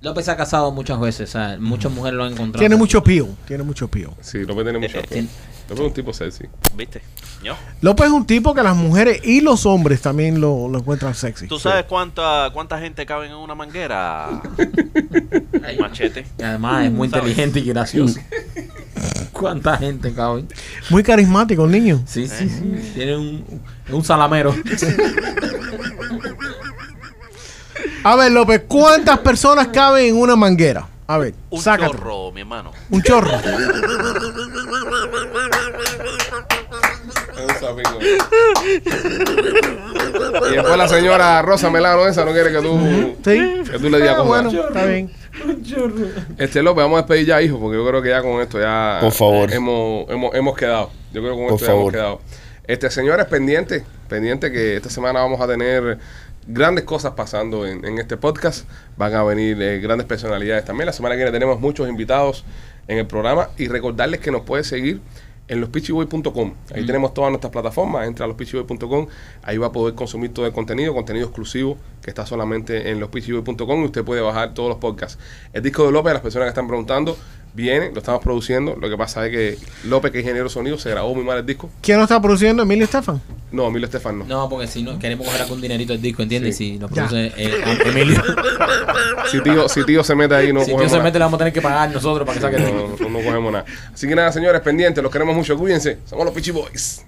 López se ha casado muchas veces. muchas mujeres lo han encontrado. Tiene mucho pío. Tiene mucho pío. Sí, López tiene mucho Eh, tiene- López es un tipo sexy. ¿Viste? ¿No? López es un tipo que las mujeres y los hombres también lo, lo encuentran sexy. ¿Tú sabes cuánta, cuánta gente cabe en una manguera? Machete. Y además es muy ¿Sabes? inteligente y gracioso. ¿Cuánta gente, cabrón? Muy carismático el niño. Sí, sí, sí. Tiene un, un salamero. A ver, López, ¿cuántas personas caben en una manguera? A ver, Un sácate. chorro, mi hermano. Un chorro. Y después la señora Rosa Melano esa no quiere que tú, ¿Sí? que tú le digas Ah, cómo bueno, es. está bien. Este López, vamos a despedir ya, hijo, porque yo creo que ya con esto ya Por favor. hemos, hemos, hemos quedado. Yo creo que con Por esto ya hemos quedado. Este, señores, pendiente, pendiente que esta semana vamos a tener grandes cosas pasando en, en este podcast. Van a venir eh, grandes personalidades también. La semana que viene tenemos muchos invitados en el programa y recordarles que nos puede seguir en lospitchyboy.com. Ahí tenemos todas nuestras plataformas. Entra a lospitchyboy.com. Ahí va a poder consumir todo el contenido, contenido exclusivo que está solamente en lospitchyboy.com y usted puede bajar todos los podcasts. El disco de López, las personas que están preguntando, viene, lo estamos produciendo. Lo que pasa es que López, que es ingeniero de sonido, se grabó muy mal el disco. ¿Quién lo está produciendo? Emilio Estefan. No, Emilio Estefan no. No, porque si no, queremos coger algún dinerito del disco, ¿entiendes? Sí. Si nos produce eh, Emilio. Si tío, si tío se mete ahí, no si cogemos Dios se nada. mete, le vamos a tener que pagar nosotros para que saque el disco. No, no, no cogemos nada. Así que nada, señores, pendientes, los queremos mucho. Cuídense. Somos los Pichi Boys.